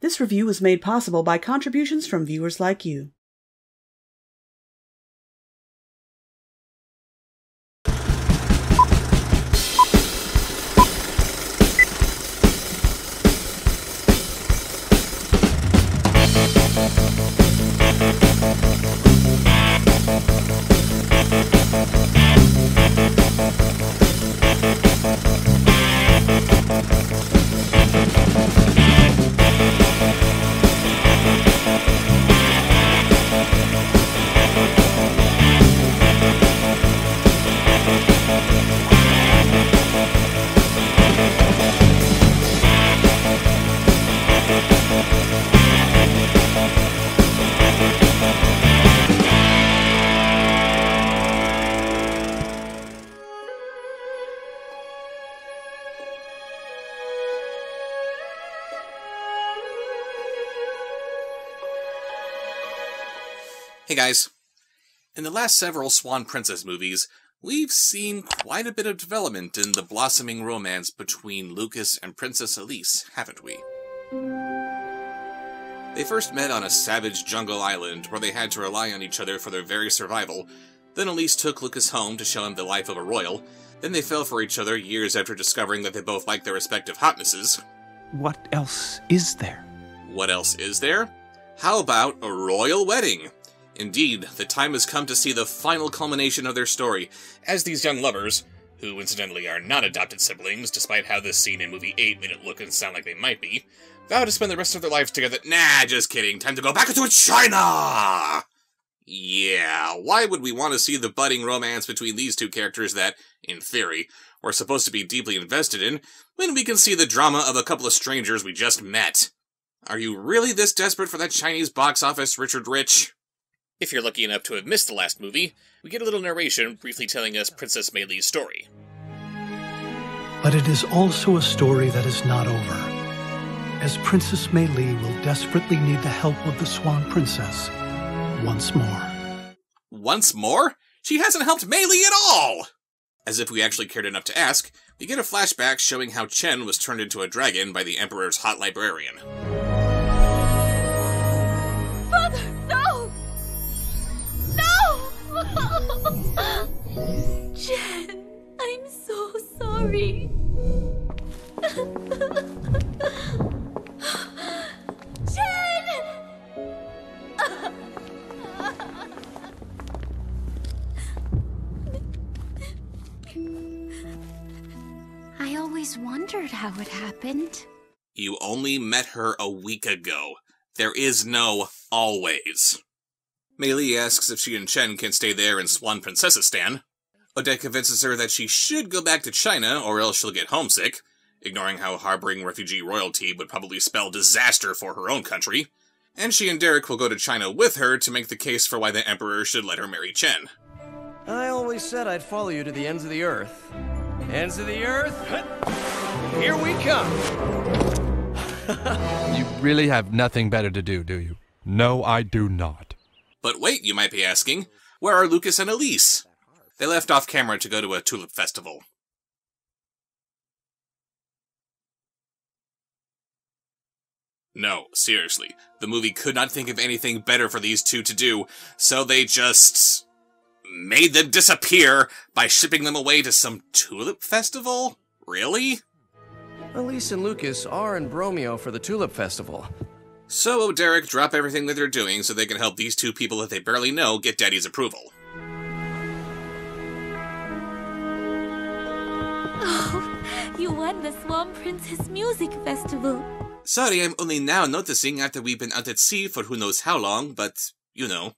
This review was made possible by contributions from viewers like you. Hey guys. In the last several Swan Princess movies, we've seen quite a bit of development in the blossoming romance between Lucas and Princess Alise, haven't we? They first met on a savage jungle island where they had to rely on each other for their very survival. Then Alise took Lucas home to show him the life of a royal. Then they fell for each other years after discovering that they both liked their respective hotnesses. What else is there? What else is there? How about a royal wedding? Indeed, the time has come to see the final culmination of their story, as these young lovers, who incidentally are not adopted siblings, despite how this scene in movie 8 made it look and sound like they might be, vow to spend the rest of their lives together. Nah, just kidding. Time to go back into China! Yeah, why would we want to see the budding romance between these two characters that, in theory, we're supposed to be deeply invested in, when we can see the drama of a couple of strangers we just met? Are you really this desperate for that Chinese box office, Richard Rich? If you're lucky enough to have missed the last movie, we get a little narration briefly telling us Princess Mei Li's story. But it is also a story that is not over, as Princess Mei Li will desperately need the help of the Swan Princess once more. Once more? She hasn't helped Mei Li at all! As if we actually cared enough to ask, we get a flashback showing how Chen was turned into a dragon by the Emperor's hot librarian. Chen, I'm so sorry. I always wondered how it happened. You only met her a week ago. There is no always. Mei Li asks if she and Chen can stay there in Swan Princessistan. Odette convinces her that she should go back to China or else she'll get homesick, ignoring how harboring refugee royalty would probably spell disaster for her own country. And she and Derek will go to China with her to make the case for why the Emperor should let her marry Chen. I always said I'd follow you to the ends of the earth. Ends of the earth? Here we come! You really have nothing better to do, do you? No, I do not. But wait, you might be asking, where are Lucas and Alise? They left off camera to go to a tulip festival. No, seriously, the movie could not think of anything better for these two to do, so they just made them disappear by shipping them away to some tulip festival? Really? Alise and Lucas are in Bromeo for the Tulip Festival. So Derek drop everything that they're doing so they can help these two people that they barely know get Daddy's approval. Oh, you won the Swan Princess Music Festival. Sorry, I'm only now noticing after we've been out at sea for who knows how long, but, you know.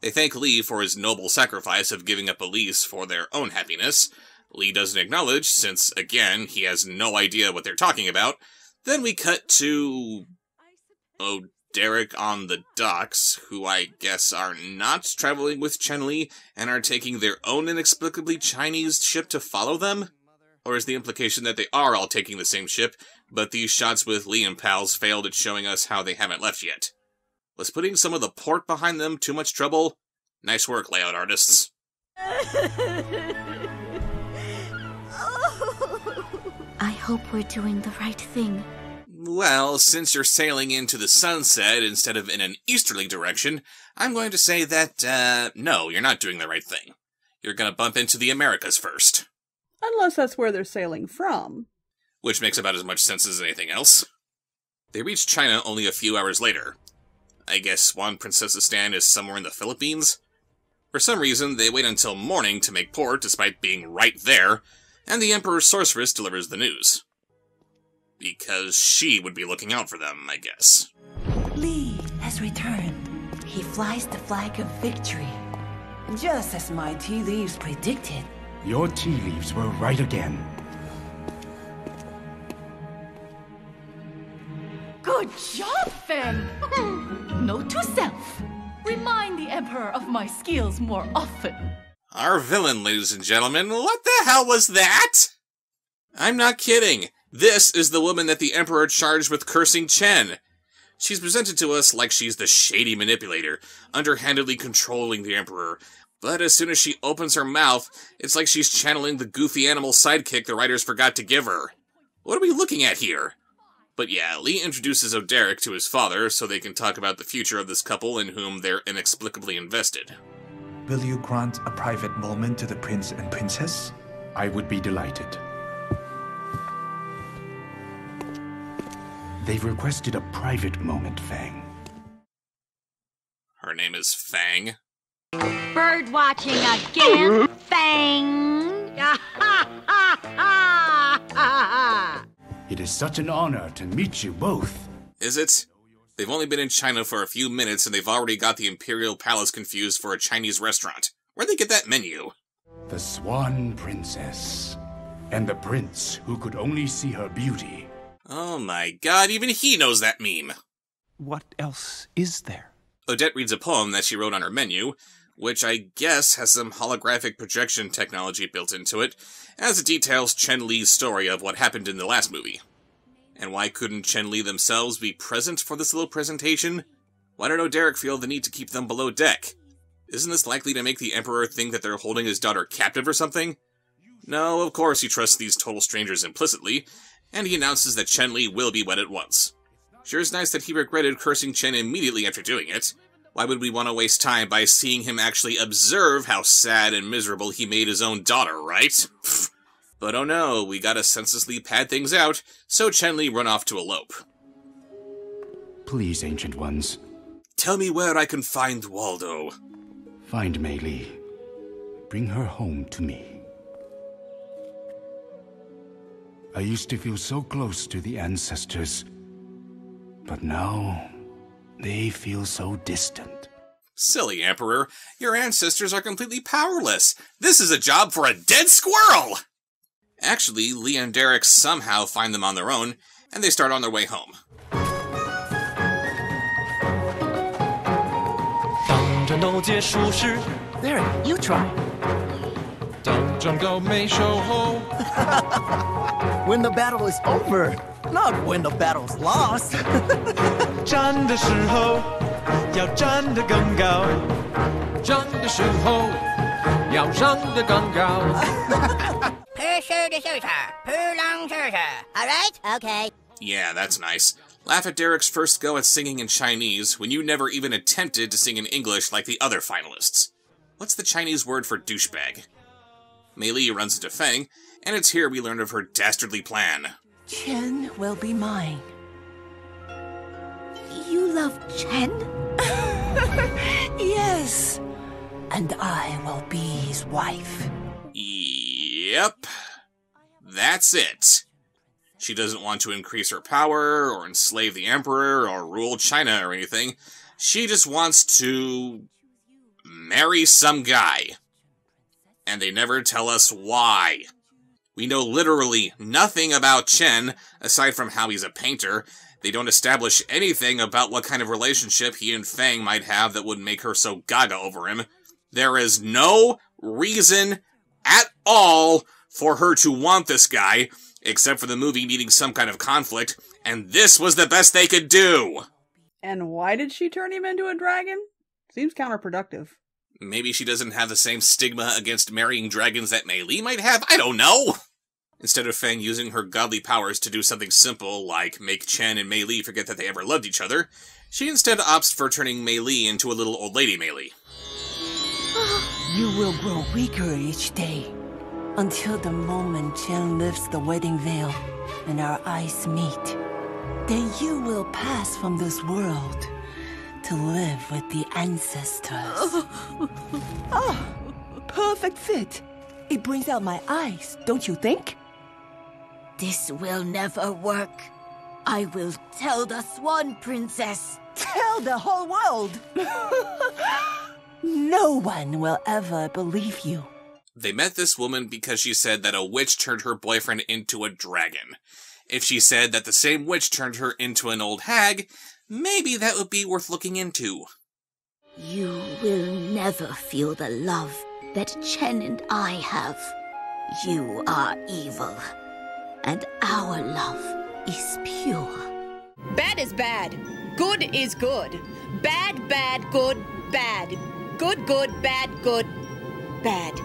They thank Lee for his noble sacrifice of giving up Alise for their own happiness. Lee doesn't acknowledge, since, again, he has no idea what they're talking about. Then we cut to. Oh, Derek on the docks, who I guess are not traveling with Chen Li and are taking their own inexplicably Chinese ship to follow them? Or is the implication that they are all taking the same ship, but these shots with Lee and pals failed at showing us how they haven't left yet? Was putting some of the port behind them too much trouble? Nice work, layout artists. Oh. I hope we're doing the right thing. Well, since you're sailing into the sunset instead of in an easterly direction, I'm going to say that, uh, no, you're not doing the right thing. You're gonna bump into the Americas first. Unless that's where they're sailing from. Which makes about as much sense as anything else. They reach China only a few hours later. I guess Swan Princessistan is somewhere in the Philippines? For some reason, they wait until morning to make port despite being right there, and the Emperor's sorceress delivers the news. Because she would be looking out for them, I guess. Lee has returned. He flies the flag of victory. Just as my tea leaves predicted. Your tea leaves were right again. Good job, Fang! Note to self. Remind the Emperor of my skills more often. Our villain, ladies and gentlemen, what the hell was that? I'm not kidding. This is the woman that the Emperor charged with cursing Chen. She's presented to us like she's the shady manipulator, underhandedly controlling the Emperor. But as soon as she opens her mouth, it's like she's channeling the goofy animal sidekick the writers forgot to give her. What are we looking at here? But yeah, Lee introduces Oderic to his father so they can talk about the future of this couple in whom they're inexplicably invested. Will you grant a private moment to the prince and princess? I would be delighted. They've requested a private moment, Fang. Her name is Fang. Bird watching again, Fang. It is such an honor to meet you both. Is it? They've only been in China for a few minutes and they've already got the Imperial Palace confused for a Chinese restaurant. Where'd they get that menu? The Swan Princess. And the prince who could only see her beauty. Oh my god, even he knows that meme. What else is there? Odette reads a poem that she wrote on her menu, which I guess has some holographic projection technology built into it, as it details Chen Li's story of what happened in the last movie. And why couldn't Chen Li themselves be present for this little presentation? Why did Oderic feel the need to keep them below deck? Isn't this likely to make the Emperor think that they're holding his daughter captive or something? No, of course he trusts these total strangers implicitly, and he announces that Chen Li will be wed at once. Sure is nice that he regretted cursing Chen immediately after doing it. Why would we want to waste time by seeing him actually observe how sad and miserable he made his own daughter, right? but oh no, we gotta senselessly pad things out, so Chen Li run off to elope. Please, Ancient Ones. Tell me where I can find Waldo. Find Mei Li. Bring her home to me. I used to feel so close to the ancestors. But now, they feel so distant. Silly Emperor, your ancestors are completely powerless. This is a job for a dead squirrel! Actually, Lee and Derek somehow find them on their own, and they start on their way home. Derek, you try. 当战斗没收后 When the battle is over, not when the battle's lost. 站的时候要站得更高，站的时候要站得更高。 Pursuit the shooter, Pulong shooter. All right? Okay. Yeah, that's nice. Laugh at Derek's first go at singing in Chinese when you never even attempted to sing in English like the other finalists. What's the Chinese word for douchebag? Mei Li runs into Feng, and it's here we learn of her dastardly plan. Chen will be mine. You love Chen? yes. And I will be his wife. Yep. That's it. She doesn't want to increase her power, or enslave the Emperor, or rule China or anything. She just wants to. marry some guy. And they never tell us why. We know literally nothing about Chen, aside from how he's a painter. They don't establish anything about what kind of relationship he and Fang might have that would make her so gaga over him. There is no reason at all for her to want this guy, except for the movie needing some kind of conflict, and this was the best they could do. And why did she turn him into a dragon? Seems counterproductive. Maybe she doesn't have the same stigma against marrying dragons that Mei Li might have. I don't know. Instead of Fang using her godly powers to do something simple like make Chen and Mei Li forget that they ever loved each other, she instead opts for turning Mei Li into a little old lady Mei Li. You will grow weaker each day until the moment Chen lifts the wedding veil and our eyes meet. Then you will pass from this world to live with the ancestors. oh, perfect fit. It brings out my eyes, don't you think? This will never work. I will tell the Swan Princess. Tell the whole world. no one will ever believe you. They met this woman because she said that a witch turned her boyfriend into a dragon. If she said that the same witch turned her into an old hag, maybe that would be worth looking into. You will never feel the love that Chen and I have. You are evil, and our love is pure. Bad is bad. Good is good. Bad, bad, good, bad. Good, good, bad, good, bad,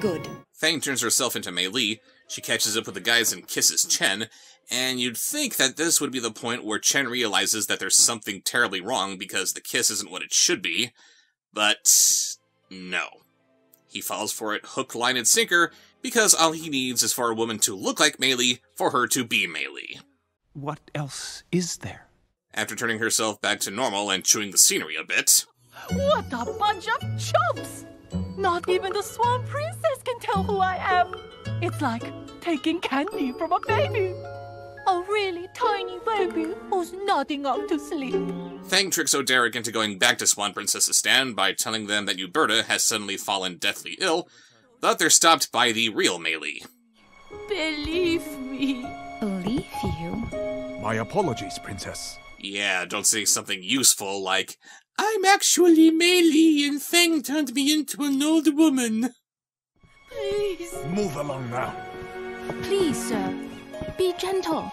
good. Fang turns herself into Mei Li, she catches up with the guys and kisses Chen, and you'd think that this would be the point where Chen realizes that there's something terribly wrong because the kiss isn't what it should be. But no. He falls for it hook, line, and sinker because all he needs is for a woman to look like Mei Li for her to be Mei Li. What else is there? After turning herself back to normal and chewing the scenery a bit. What a bunch of chumps! Not even the Swan Princess can tell who I am. It's like taking candy from a baby. A really tiny baby who's nodding off to sleep. Fang tricks Oderic into going back to Swan Princessistan by telling them that Uberta has suddenly fallen deathly ill, but they're stopped by the real Mei Li. Believe me. Believe you? My apologies, Princess. Yeah, don't say something useful like, I'm actually Mei Li and Fang turned me into an old woman. Please. Move along now. Please, sir. Be gentle.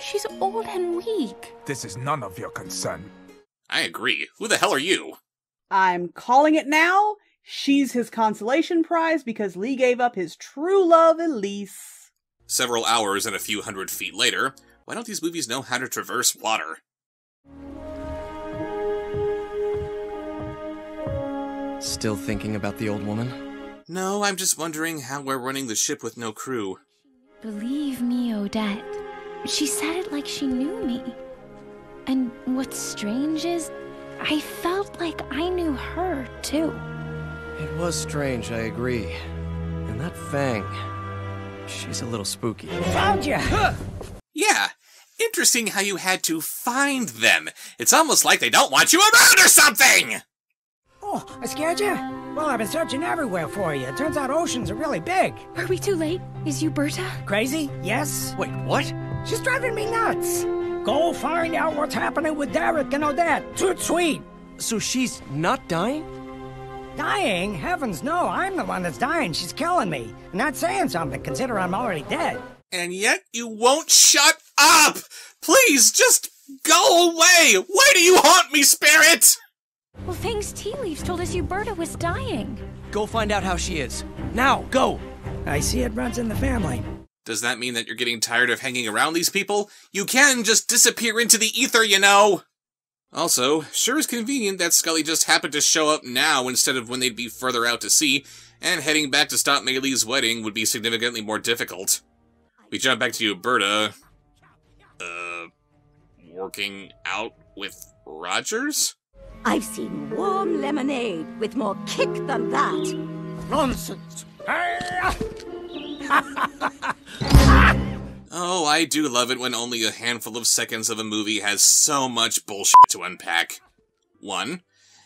She's old and weak. This is none of your concern. I agree. Who the hell are you? I'm calling it now. She's his consolation prize because Lee gave up his true love, Alise. Several hours and a few hundred feet later, why don't these movies know how to traverse water? Still thinking about the old woman? No, I'm just wondering how we're running the ship with no crew. Believe me, Odette. She said it like she knew me. And what's strange is, I felt like I knew her, too. It was strange, I agree. And that Fang, she's a little spooky. Found you! Yeah, interesting how you had to find them. It's almost like they don't want you around or something! Oh, I scared you? Well, I've been searching everywhere for you. It turns out oceans are really big. Are we too late? Is Uberta? Crazy? Yes? Wait, what? She's driving me nuts. Go find out what's happening with Derek and Odette. Toot sweet. So she's not dying? Dying? Heavens no, I'm the one that's dying. She's killing me. And that's saying something, consider I'm already dead. And yet you won't shut up! Please, just go away! Why do you haunt me, spirit? Well, Fang's tea leaves told us Uberta was dying. Go find out how she is. Now, go! I see it runs in the family. Does that mean that you're getting tired of hanging around these people? You can just disappear into the ether, you know! Also, sure is convenient that Scully just happened to show up now instead of when they'd be further out to sea, and heading back to stop Mei Li's wedding would be significantly more difficult. We jump back to Uberta. Uh, working out with Rogers? I've seen warm lemonade with more kick than that. Nonsense. Oh, I do love it when only a handful of seconds of a movie has so much bullshit to unpack. 1.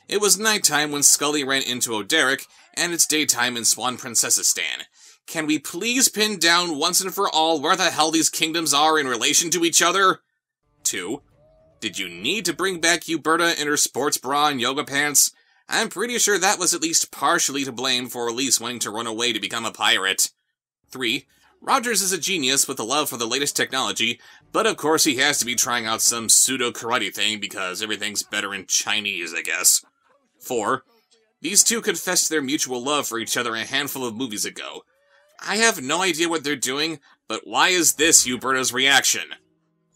It was nighttime when Scully ran into Oderic, and it's daytime in Swan Princessistan. Can we please pin down once and for all where the hell these kingdoms are in relation to each other? 2. Did you need to bring back Uberta in her sports bra and yoga pants? I'm pretty sure that was at least partially to blame for Alise wanting to run away to become a pirate. 3. Rogers is a genius with a love for the latest technology, but of course he has to be trying out some pseudo karate thing because everything's better in Chinese, I guess. 4. These two confessed their mutual love for each other a handful of movies ago. I have no idea what they're doing, But why is this Uberta's reaction?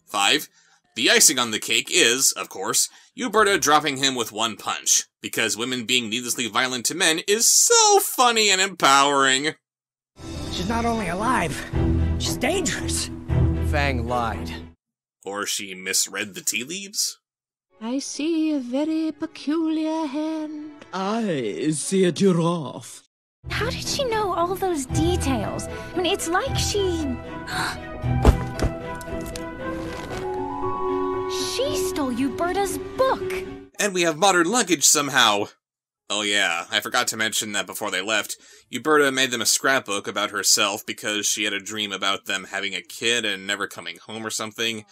5. The icing on the cake is, of course, Uberta dropping him with one punch, because women being needlessly violent to men is so funny and empowering. She's not only alive, she's dangerous. Fang lied. Or she misread the tea leaves? I see a very peculiar hand. I see a giraffe. How did she know all those details? I mean, it's like she. Stole Uberta's book! And we have modern luggage somehow. Oh yeah, I forgot to mention that before they left, Uberta made them a scrapbook about herself because she had a dream about them having a kid and never coming home or something.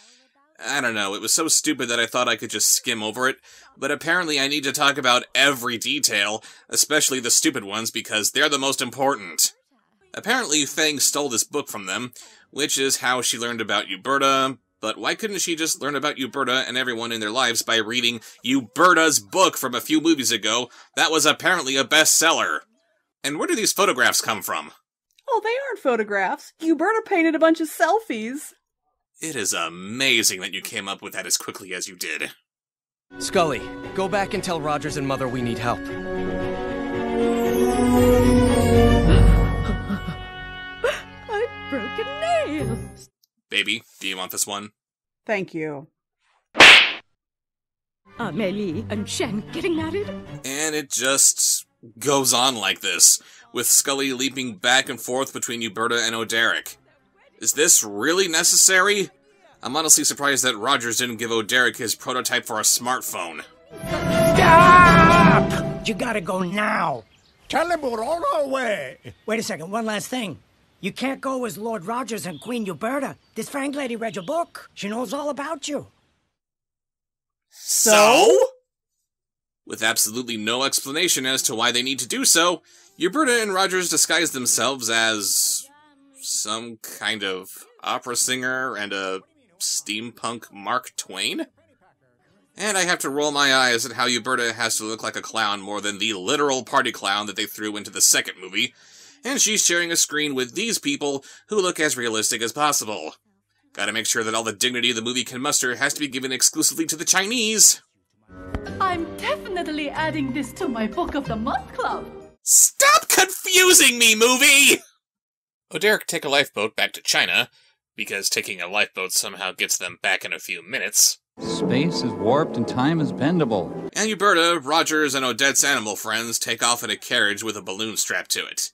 I don't know, it was so stupid that I thought I could just skim over it, but apparently I need to talk about every detail, especially the stupid ones, because they're the most important. Apparently Fang stole this book from them, which is how she learned about Uberta, but why couldn't she just learn about Uberta and everyone in their lives by reading Uberta's book from a few movies ago that was apparently a bestseller? And where do these photographs come from? Oh, they aren't photographs. Uberta painted a bunch of selfies. It is amazing that you came up with that as quickly as you did. Scully, go back and tell Rogers and Mother we need help. I've broken nails. Baby, do you want this one? Thank you. Amelie and Shen getting married? And it just goes on like this, with Scully leaping back and forth between Uberta and Oderic. Is this really necessary? I'm honestly surprised that Rogers didn't give Oderic his prototype for a smartphone. Stop! You gotta go now. Tell him we're on our way. Wait a second, one last thing. You can't go as Lord Rogers and Queen Uberta. This Fang lady read your book. She knows all about you. So? With absolutely no explanation as to why they need to do so, Uberta and Rogers disguise themselves as some kind of opera singer and a steampunk Mark Twain? And I have to roll my eyes at how Uberta has to look like a clown more than the literal party clown that they threw into the second movie, and she's sharing a screen with these people who look as realistic as possible. Gotta make sure that all the dignity the movie can muster has to be given exclusively to the Chinese. I'm definitely adding this to my Book of the Month club. Stop confusing me, movie! Oh, Oderic take a lifeboat back to China, because taking a lifeboat somehow gets them back in a few minutes. Space is warped and time is bendable. And Uberta, Rogers, and Odette's animal friends take off in a carriage with a balloon strapped to it.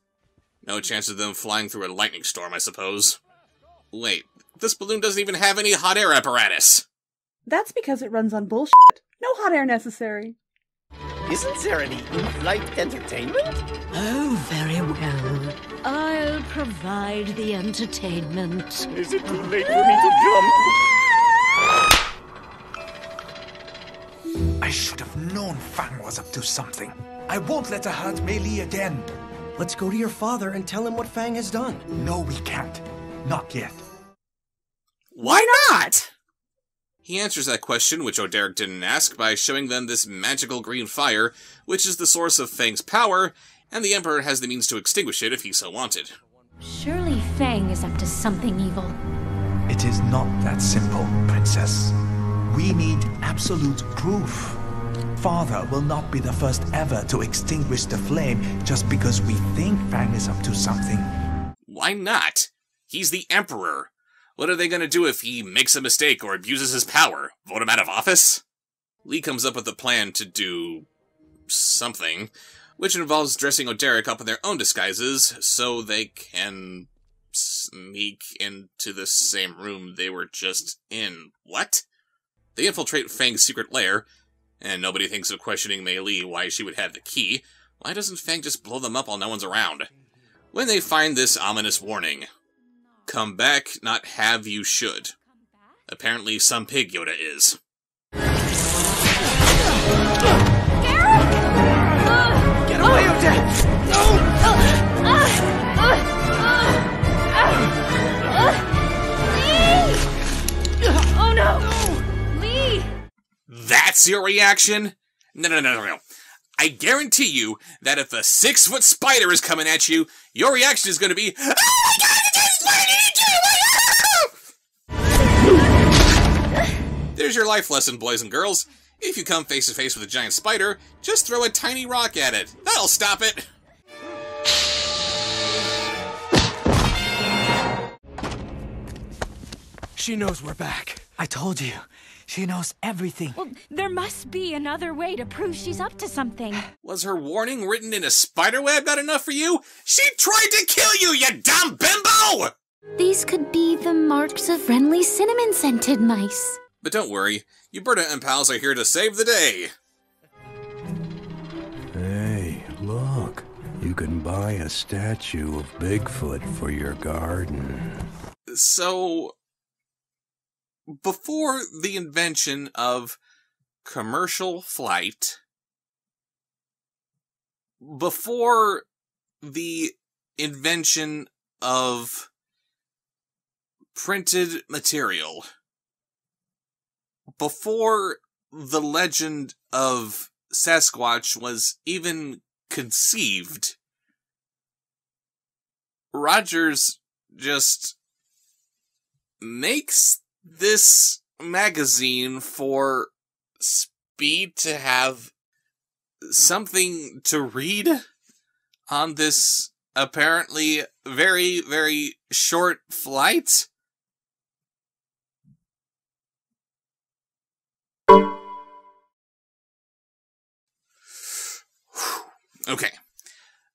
No chance of them flying through a lightning storm, I suppose. Wait, this balloon doesn't even have any hot air apparatus. That's because it runs on bullshit. No hot air necessary. Isn't there any in-flight entertainment? Oh, very well. I'll provide the entertainment. Is it too late for me to jump? I should have known Fang was up to something. I won't let her hurt Mei Li again. Let's go to your father and tell him what Fang has done. No, we can't. Not yet. Why not? He answers that question, which Oderic didn't ask, by showing them this magical green fire, which is the source of Fang's power, and the Emperor has the means to extinguish it if he so wanted. Surely Fang is up to something evil. It is not that simple, Princess. We need absolute proof. Father will not be the first ever to extinguish the flame just because we think Fang is up to something. Why not? He's the Emperor. What are they going to do if he makes a mistake or abuses his power? Vote him out of office? Lee comes up with a plan to do something, which involves dressing Oderic up in their own disguises so they can sneak into the same room they were just in. What? They infiltrate Fang's secret lair, and nobody thinks of questioning Mei Li why she would have the key. Why doesn't Fang just blow them up while no one's around? When they find this ominous warning, Come back, not have you should. Apparently, some pig Yoda is. that's your reaction? No, no, no, no, no. I guarantee you that if a six foot spider is coming at you, your reaction is going to be, Oh my god, it's a spider! There's your life lesson, boys and girls. If you come face to face with a giant spider, just throw a tiny rock at it. That'll stop it. She knows we're back. I told you. She knows everything. Well, there must be another way to prove she's up to something. Was her warning written in a spiderweb not enough for you? She tried to kill you, you dumb bimbo! These could be the marks of friendly cinnamon scented mice. But don't worry, Uberta and pals are here to save the day. Hey, look. You can buy a statue of Bigfoot for your garden. So, before the invention of commercial flight, before the invention of printed material, before the legend of Sasquatch was even conceived, Rogers just makes this magazine for Speed to have something to read on this apparently very, very short flight? Okay.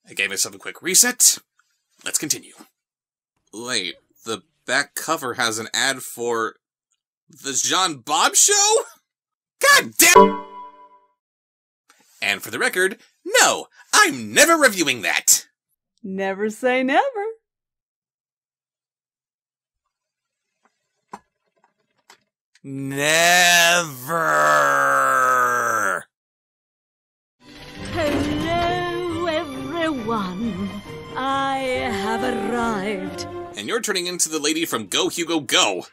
I gave myself a quick reset. Let's continue. Wait, the back cover has an ad for the Jean Bob Show? God damn! And for the record, no, I'm never reviewing that. Never say never. Never. Hello, everyone. I have arrived. And you're turning into the lady from Go Hugo Go.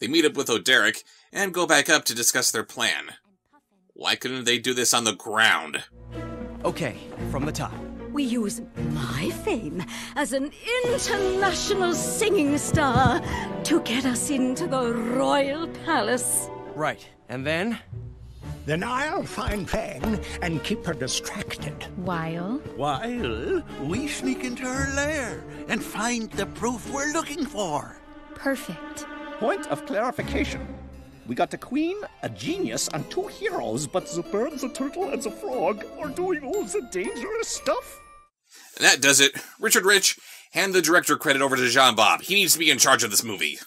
They meet up with Oderic and go back up to discuss their plan. Why couldn't they do this on the ground? Okay, from the top. We use my fame as an international singing star to get us into the royal palace. Right, and then? Then I'll find Fang and keep her distracted. While? While we sneak into her lair and find the proof we're looking for. Perfect. Point of clarification. We got a queen, a genius, and two heroes, but the bird, the turtle, and the frog are doing all the dangerous stuff? That does it. Richard Rich, hand the director credit over to Jean Bob. He needs to be in charge of this movie.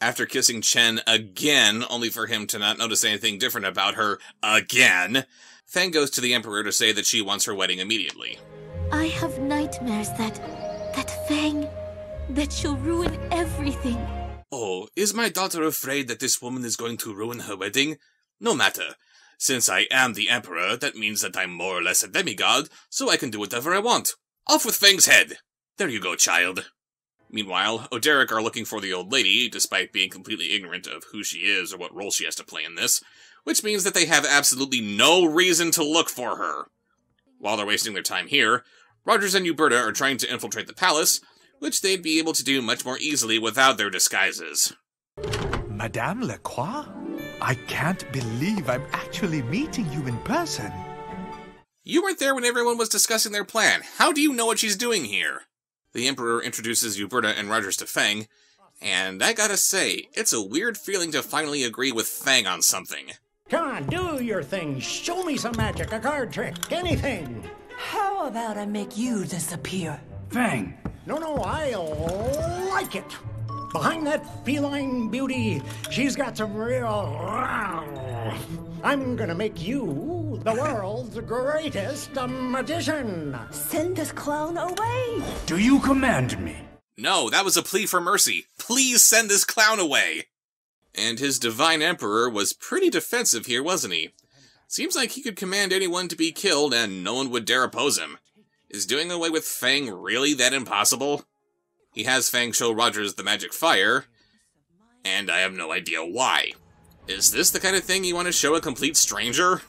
After kissing Chen again, only for him to not notice anything different about her again, Fang goes to the Emperor to say that she wants her wedding immediately. I have nightmares that. that Fang. that she'll ruin everything. Oh, is my daughter afraid that this woman is going to ruin her wedding? No matter. Since I am the Emperor, that means that I'm more or less a demigod, so I can do whatever I want. Off with Fang's head! There you go, child. Meanwhile, Oderic are looking for the old lady, despite being completely ignorant of who she is or what role she has to play in this, which means that they have absolutely no reason to look for her. While they're wasting their time here, Rogers and Uberta are trying to infiltrate the palace, which they'd be able to do much more easily without their disguises. Madame Lacroix? I can't believe I'm actually meeting you in person. You weren't there when everyone was discussing their plan. How do you know what she's doing here? The Emperor introduces Uberta and Rogers to Fang, and I gotta say, it's a weird feeling to finally agree with Fang on something. Come on, do your thing. Show me some magic, a card trick, anything. How about I make you disappear? Fang! No, no, I like it. Behind that feline beauty, she's got some real. I'm gonna make you the world's greatest um, magician. Send this clown away. Do you command me? No, that was a plea for mercy. Please send this clown away. And his divine emperor was pretty defensive here, wasn't he? Seems like he could command anyone to be killed and no one would dare oppose him. Is doing away with Fang really that impossible? He has Fang show Rogers the magic fire, and I have no idea why. Is this the kind of thing you want to show a complete stranger?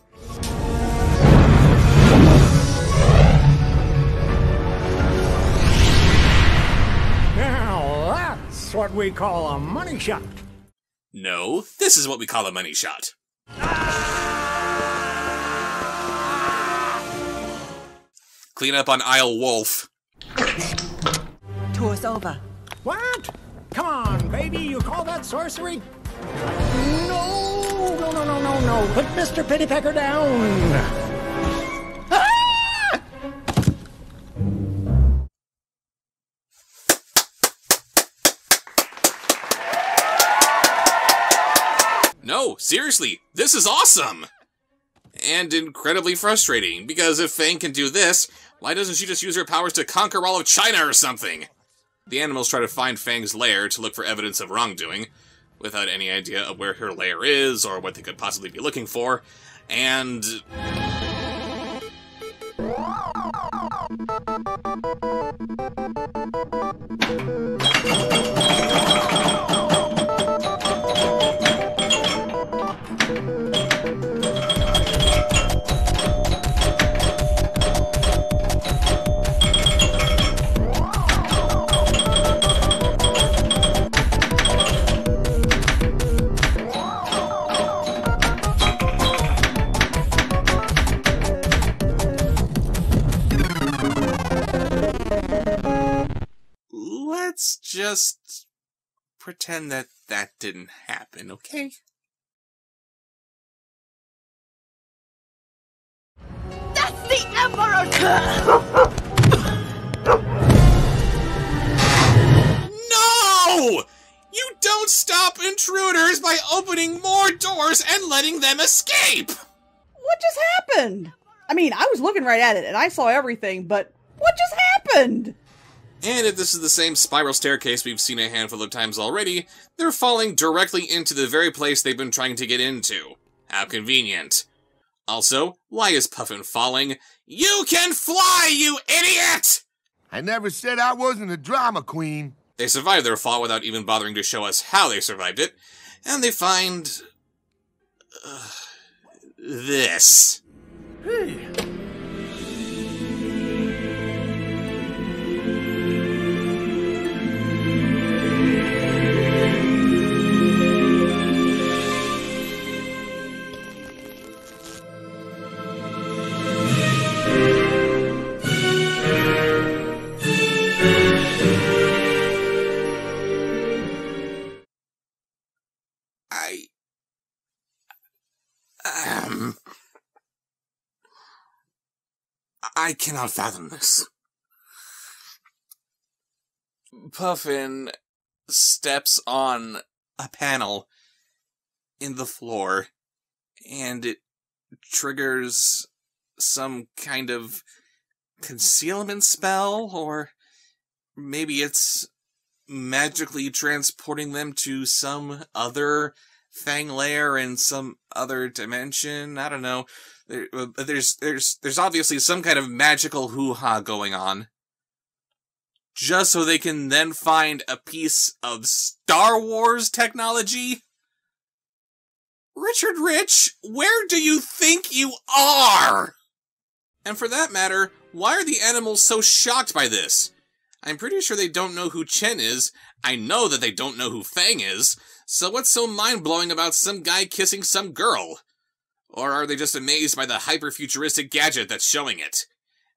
Now that's what we call a money shot. No, this is what we call a money shot. Clean up on Isle Wolf. Tour's over. What? Come on, baby, you call that sorcery? No, no, no, no, no, no. Put Mr. Pittypecker down. Seriously, this is awesome! And incredibly frustrating, because if Fang can do this, why doesn't she just use her powers to conquer all of China or something? The animals try to find Fang's lair to look for evidence of wrongdoing, without any idea of where her lair is or what they could possibly be looking for, and. Just pretend that that didn't happen, okay? That's the Emperor! No! You don't stop intruders by opening more doors and letting them escape! What just happened? I mean, I was looking right at it and I saw everything, but what just happened? And if this is the same spiral staircase we've seen a handful of times already, they're falling directly into the very place they've been trying to get into. How convenient. Also, why is Puffin falling? You can fly, you idiot! I never said I wasn't a drama queen. They survive their fall without even bothering to show us how they survived it, and they find. Uh, this. Hey, I cannot fathom this. Puffin steps on a panel in the floor, and it triggers some kind of concealment spell, or maybe it's magically transporting them to some other Fang lair in some other dimension. I don't know. There, uh, there's there's there's obviously some kind of magical hoo ha going on. Just so they can then find a piece of Star Wars technology. Richard Rich, where do you think you are? And for that matter, why are the animals so shocked by this? I'm pretty sure they don't know who Chen is. I know that they don't know who Fang is. So what's so mind-blowing about some guy kissing some girl? Or are they just amazed by the hyper-futuristic gadget that's showing it?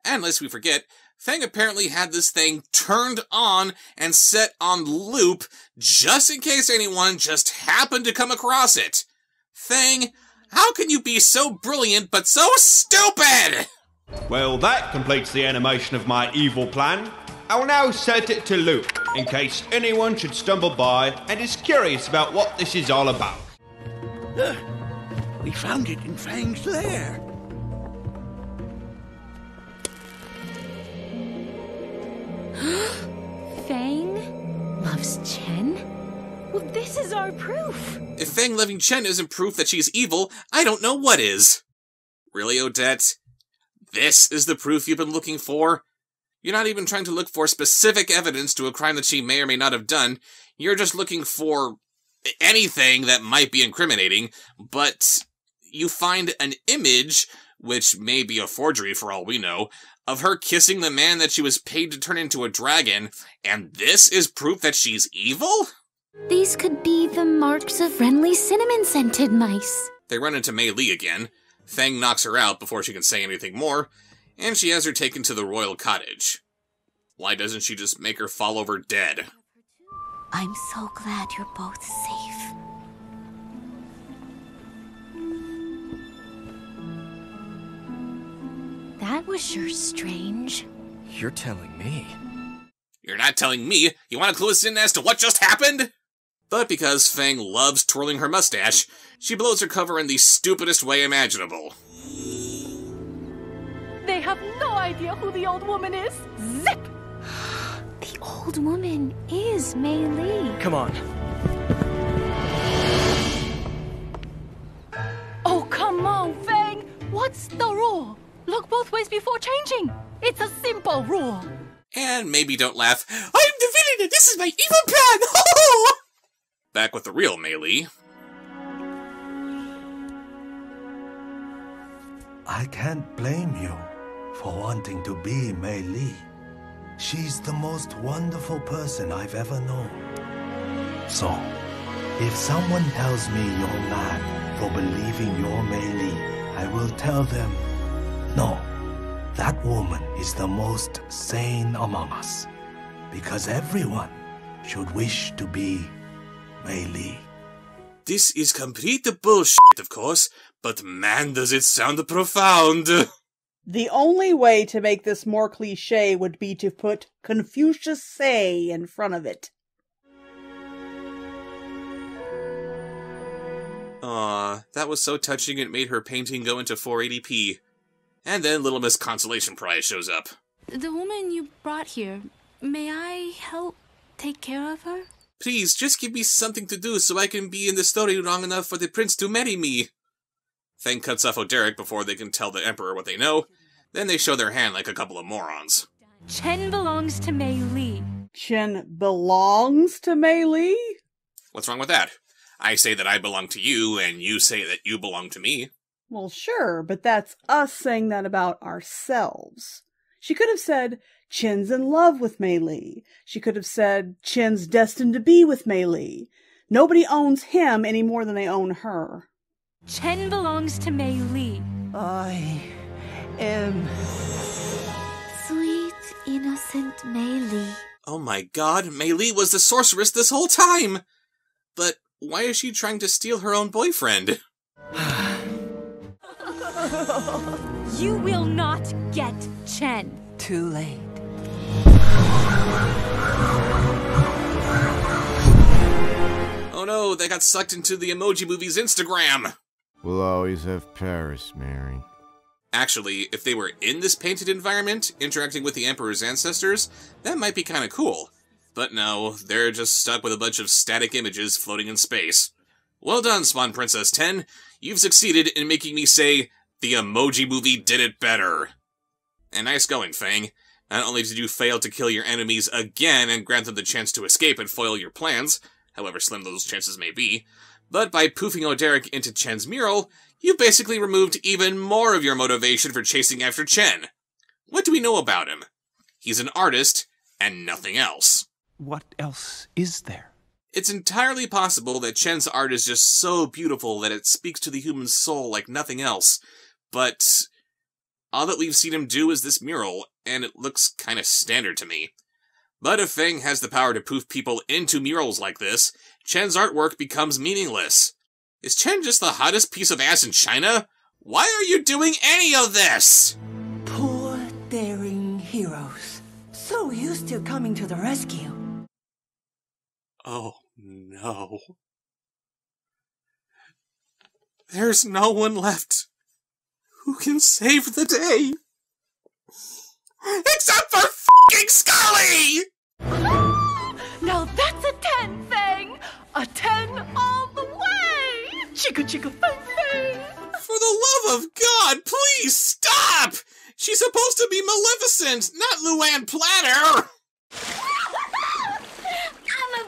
And lest we forget, Fang apparently had this thing turned on and set on loop just in case anyone just happened to come across it. Fang, how can you be so brilliant but so stupid? Well, that completes the animation of my evil plan. I will now set it to loop, in case anyone should stumble by and is curious about what this is all about. We found it in Fang's lair. Fang loves Chen? Well, this is our proof. If Fang loving Chen isn't proof that she's evil, I don't know what is. Really, Odette? This is the proof you've been looking for? You're not even trying to look for specific evidence to a crime that she may or may not have done. You're just looking for anything that might be incriminating, but you find an image, which may be a forgery for all we know, of her kissing the man that she was paid to turn into a dragon, and this is proof that she's evil? These could be the marks of friendly cinnamon scented mice. They run into Mei Li again. Fang knocks her out before she can say anything more, and she has her taken to the royal cottage. Why doesn't she just make her fall over dead? I'm so glad you're both safe. That was sure strange. You're telling me. You're not telling me you want to clue us in as to what just happened? But because Fang loves twirling her mustache, she blows her cover in the stupidest way imaginable. They have no idea who the old woman is. Zip! The old woman is Mei Li. Come on. Oh, come on, Fang! What's the rule? Look both ways before changing. It's a simple rule. And maybe don't laugh. I'm the villain and this is my evil plan! Back with the real Mei Li. I can't blame you for wanting to be Mei Li. She's the most wonderful person I've ever known. So, if someone tells me you're mad for believing you're Mei Li, I will tell them, no, that woman is the most sane among us. Because everyone should wish to be Mei Li. This is complete bullshit, of course, but man does it sound profound. The only way to make this more cliche would be to put Confucius say in front of it. Aw, that was so touching it made her painting go into 480p. And then Little Miss Consolation Prize shows up. The woman you brought here, may I help take care of her? Please, just give me something to do so I can be in the story long enough for the prince to marry me. Fang cuts off Oderic before they can tell the Emperor what they know. Then they show their hand like a couple of morons. Chen belongs to Mei Li. Chen belongs to Mei Li? What's wrong with that? I say that I belong to you, and you say that you belong to me. Well, sure, but that's us saying that about ourselves. She could have said, Chen's in love with Mei Li. She could have said, Chen's destined to be with Mei Li. Nobody owns him any more than they own her. Chen belongs to Mei Li. I am. Sweet, innocent Mei Li. Oh my god, Mei Li was the sorceress this whole time! But why is she trying to steal her own boyfriend? You will not get Chen. Too late. Oh no, they got sucked into the Emoji Movie's Instagram! We'll always have Paris, Mary. Actually, if they were in this painted environment, interacting with the Emperor's ancestors, that might be kinda cool. But no, they're just stuck with a bunch of static images floating in space. Well done, Swan Princess 10. You've succeeded in making me say, the Emoji Movie did it better. And nice going, Fang. Not only did you fail to kill your enemies again and grant them the chance to escape and foil your plans, however slim those chances may be, but by poofing Oderic into Chen's mural, you've basically removed even more of your motivation for chasing after Chen. What do we know about him? He's an artist, and nothing else. What else is there? It's entirely possible that Chen's art is just so beautiful that it speaks to the human soul like nothing else, but all that we've seen him do is this mural, and it looks kinda standard to me. But if Fang has the power to poof people into murals like this, Chen's artwork becomes meaningless. Is Chen just the hottest piece of ass in China? Why are you doing any of this? Poor daring heroes. So used to coming to the rescue. Oh no. There's no one left who can save the day. Except for fucking Scully! Now that's a 10, Fang! A 10 all the way! Chicka chicka fang fang! For the love of God, please stop! She's supposed to be Maleficent, not Luanne Platter! I'm a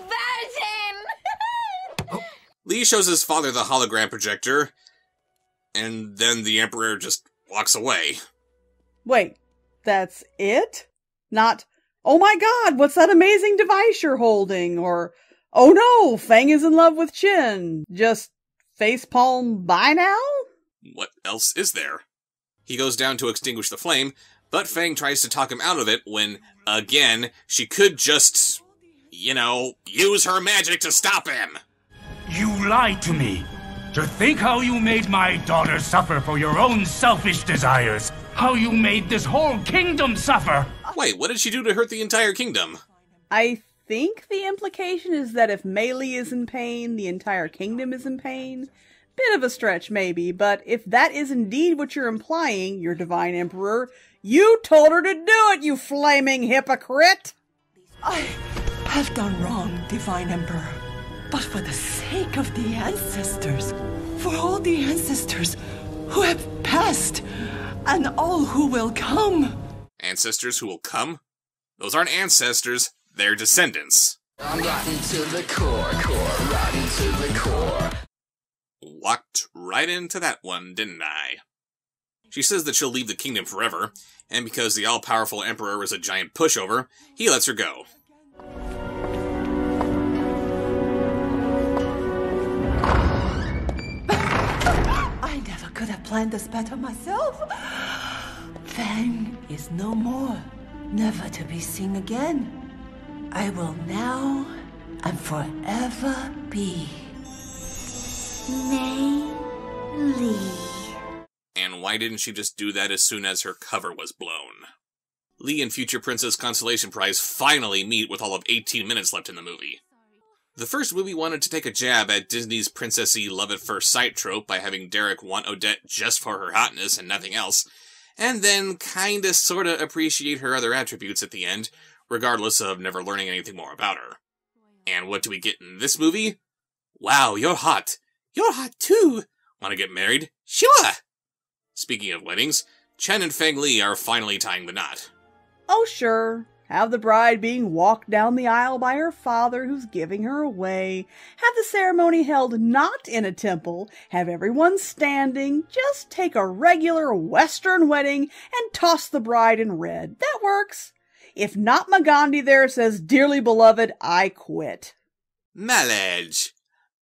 virgin! Lee shows his father the hologram projector, and then the Emperor just walks away. Wait, That's it? Not, oh my god, what's that amazing device you're holding? Or, oh no, Fang is in love with Chin. Just facepalm bye now? What else is there? He goes down to extinguish the flame, but Fang tries to talk him out of it when, again, she could just, you know, use her magic to stop him. You lied to me. To think how you made my daughter suffer for your own selfish desires. How you made this whole kingdom suffer. Wait, what did she do to hurt the entire kingdom? I think the implication is that if Mei Li is in pain, the entire kingdom is in pain. Bit of a stretch, maybe, but if that is indeed what you're implying, your divine emperor, you told her to do it, you flaming hypocrite! I have done wrong, divine emperor. But for the sake of the ancestors, for all the ancestors who have passed, and all who will come. Ancestors who will come? Those aren't ancestors, they're descendants. I'm rotten to the core, core, rotten to the core. Walked right into that one, didn't I? She says that she'll leave the kingdom forever, and because the all powerful emperor is a giant pushover, he lets her go. Could have planned this better myself. Fang is no more, never to be seen again. I will now and forever be. Mei Li. And why didn't she just do that as soon as her cover was blown? Lee and future Princess Consolation Prize finally meet with all of 18 minutes left in the movie. The first movie wanted to take a jab at Disney's princessy love at first sight trope by having Derek want Odette just for her hotness and nothing else, and then kinda sorta appreciate her other attributes at the end, regardless of never learning anything more about her. And what do we get in this movie? Wow, you're hot. You're hot too. Want to get married? Sure! Speaking of weddings, Chen and Feng Li are finally tying the knot. Oh, sure. Have the bride being walked down the aisle by her father who's giving her away. Have the ceremony held not in a temple. Have everyone standing. Just take a regular Western wedding and toss the bride in red. That works. If not Magandhi there says, Dearly beloved, I quit. Marriage.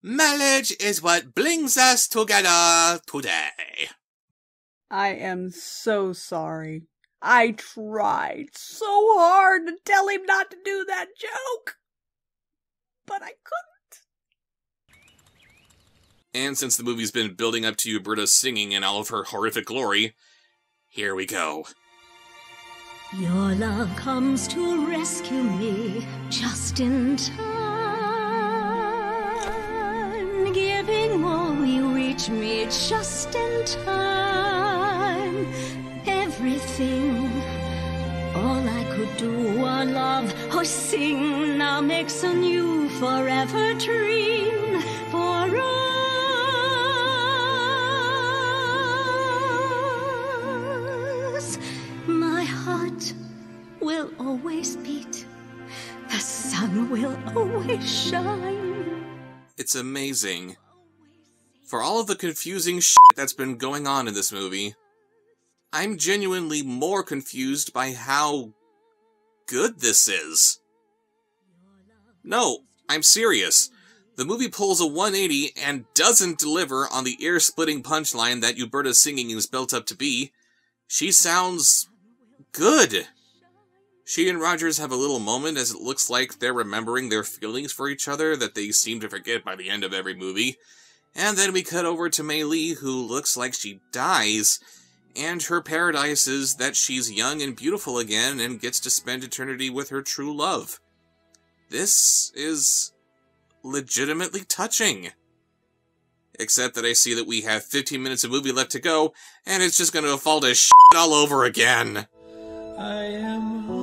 Marriage is what brings us together today. I am so sorry. I tried so hard to tell him not to do that joke. But I couldn't. And since the movie's been building up to Uberta singing in all of her horrific glory, here we go. Your love comes to rescue me just in time. Giving all you reach me just in time. Everything, all I could do or love or sing now makes a new forever dream for us. My heart will always beat. The sun will always shine. It's amazing. For all of the confusing shit that's been going on in this movie, I'm genuinely more confused by how good this is. No, I'm serious. The movie pulls a 180 and doesn't deliver on the ear splitting punchline that Uberta's singing is built up to be. She sounds good. She and Rogers have a little moment as it looks like they're remembering their feelings for each other that they seem to forget by the end of every movie. And then we cut over to Mei Li, who looks like she dies, and her paradise is that she's young and beautiful again and gets to spend eternity with her true love. This is legitimately touching. Except that I see that we have 15 minutes of movie left to go, and it's just gonna fall to shit all over again. I am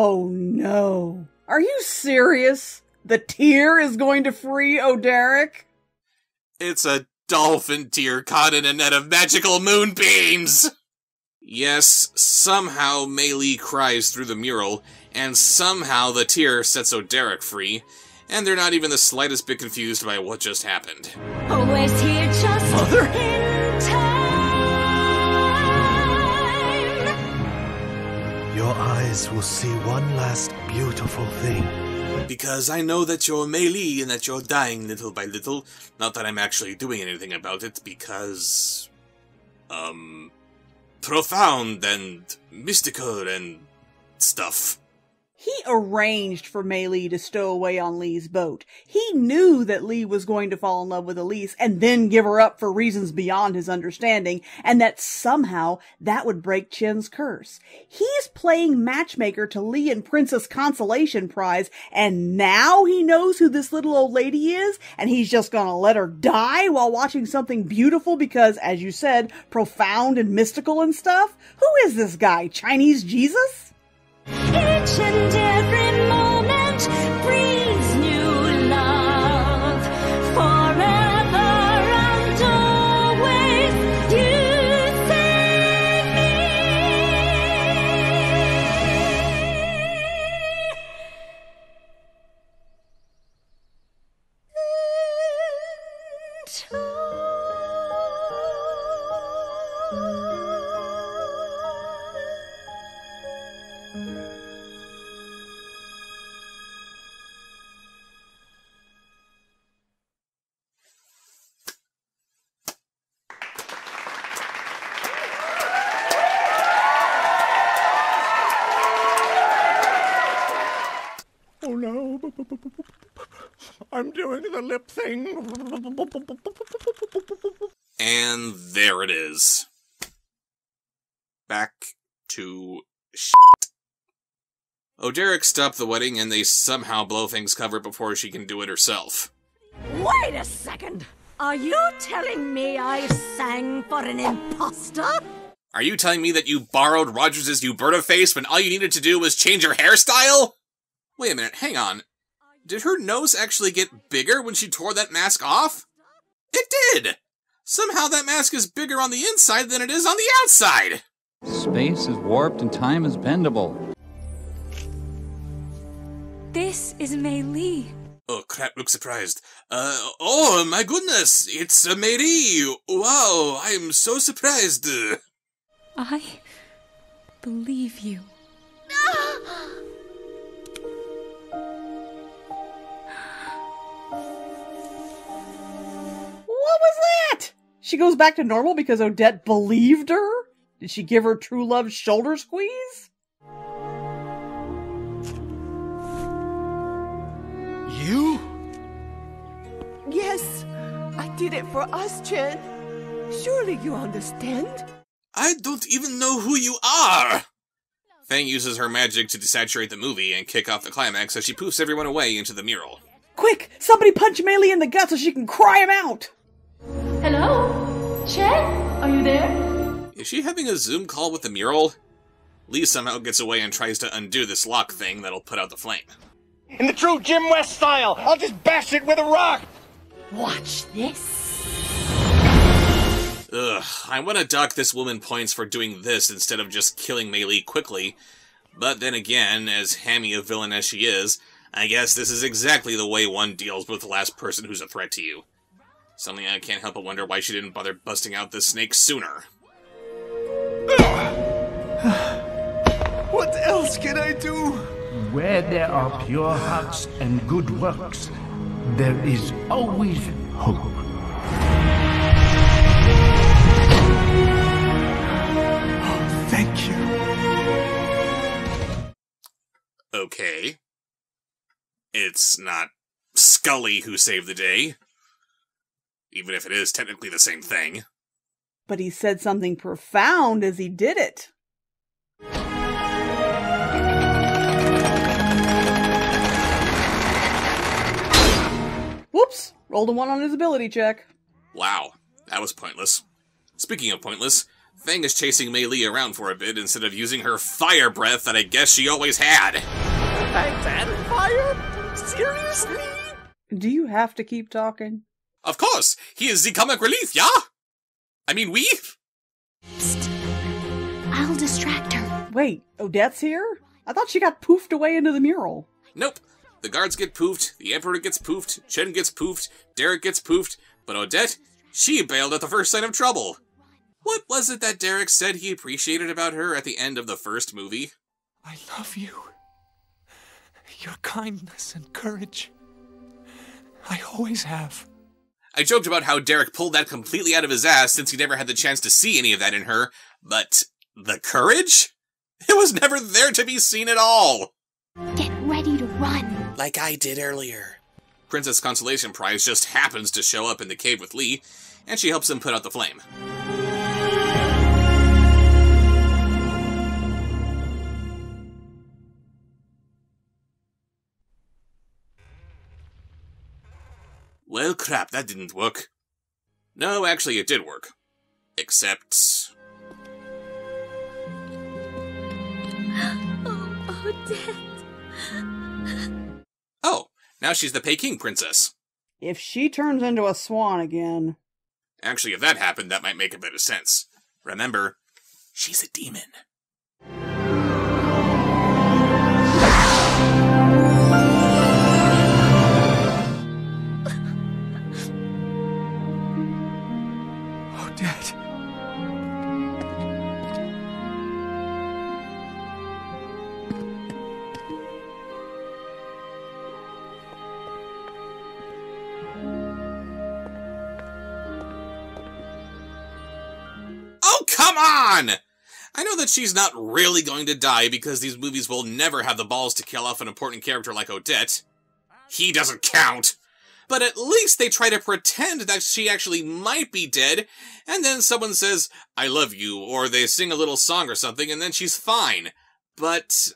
Oh no. Are you serious? The tear is going to free Oderic? It's a dolphin tear caught in a net of magical moonbeams! Yes, somehow Mei Li cries through the mural, and somehow the tear sets Oderic free, and they're not even the slightest bit confused by what just happened. Always here just Mother? Eyes will see one last beautiful thing. Because I know that you're Li and that you're dying little by little. Not that I'm actually doing anything about it, because. um. profound and mystical and stuff. He arranged for Li to stow away on Lee's boat. He knew that Lee was going to fall in love with Alise and then give her up for reasons beyond his understanding, and that somehow that would break Chen's curse. He's playing matchmaker to Lee and Princess Consolation Prize, and now he knows who this little old lady is, and he's just gonna let her die while watching something beautiful because, as you said, profound and mystical and stuff? Who is this guy? Chinese Jesus? Each and every doing the lip thing. And there it is. Back to shit. Oh, Oderic stopped the wedding and they somehow blow things covered before she can do it herself. Wait a second! Are you telling me I sang for an imposter? Are you telling me that you borrowed Rogers' Uberta face when all you needed to do was change your hairstyle? Wait a minute, hang on. Did her nose actually get bigger when she tore that mask off? It did! Somehow that mask is bigger on the inside than it is on the outside! Space is warped and time is bendable. This is Mei Li. Oh crap, look surprised. Uh, oh my goodness, it's uh, Mary! Wow, I'm so surprised! I believe you. What was that? She goes back to normal because Odette believed her? Did she give her true love's shoulder squeeze? You? Yes, I did it for us, Chen. Surely you understand? I don't even know who you are! Fang uses her magic to desaturate the movie and kick off the climax as she poofs everyone away into the mural. Quick, somebody punch Mei Li in the gut so she can cry him out! Hello? Chen? Are you there? Is she having a Zoom call with the mural? Lee somehow gets away and tries to undo this lock thing that'll put out the flame. In the true Jim West style, I'll just bash it with a rock. Watch this. Ugh, I want to dock this woman points for doing this instead of just killing Mei Li quickly. But then again, as hammy a villain as she is, I guess this is exactly the way one deals with the last person who's a threat to you. Something I can't help but wonder why she didn't bother busting out the snake sooner. What else can I do? Where there are pure hearts and good works, there is always hope. Thank you. Okay. It's not Scully who saved the day. Even if it is technically the same thing. But he said something profound as he did it. Whoops! Rolled a one on his ability check. Wow, that was pointless. Speaking of pointless, Fang is chasing Mei Li around for a bit instead of using her fire breath that I guess she always had. Fang's added fire? Seriously? Do you have to keep talking? Of course, he is the comic relief, yeah? I mean, we? I'll distract her. Wait, Odette's here? I thought she got poofed away into the mural. Nope. The guards get poofed, the Emperor gets poofed, Chen gets poofed, Derek gets poofed, but Odette, she bailed at the first sign of trouble. What was it that Derek said he appreciated about her at the end of the first movie? I love you. Your kindness and courage. I always have. I joked about how Derek pulled that completely out of his ass since he never had the chance to see any of that in her, but the courage? It was never there to be seen at all! Get ready to run. Like I did earlier. Princess Consolation Prize just happens to show up in the cave with Lee, and she helps him put out the flame. Well, crap, that didn't work. No, actually, it did work. Except. Oh, Odette. Oh, now she's the Peking princess. If she turns into a swan again. Actually, if that happened, that might make a bit of sense. Remember, she's a demon. Come on! I know that she's not really going to die because these movies will never have the balls to kill off an important character like Odette. He doesn't count. But at least they try to pretend that she actually might be dead, and then someone says, I love you, or they sing a little song or something, and then she's fine. But.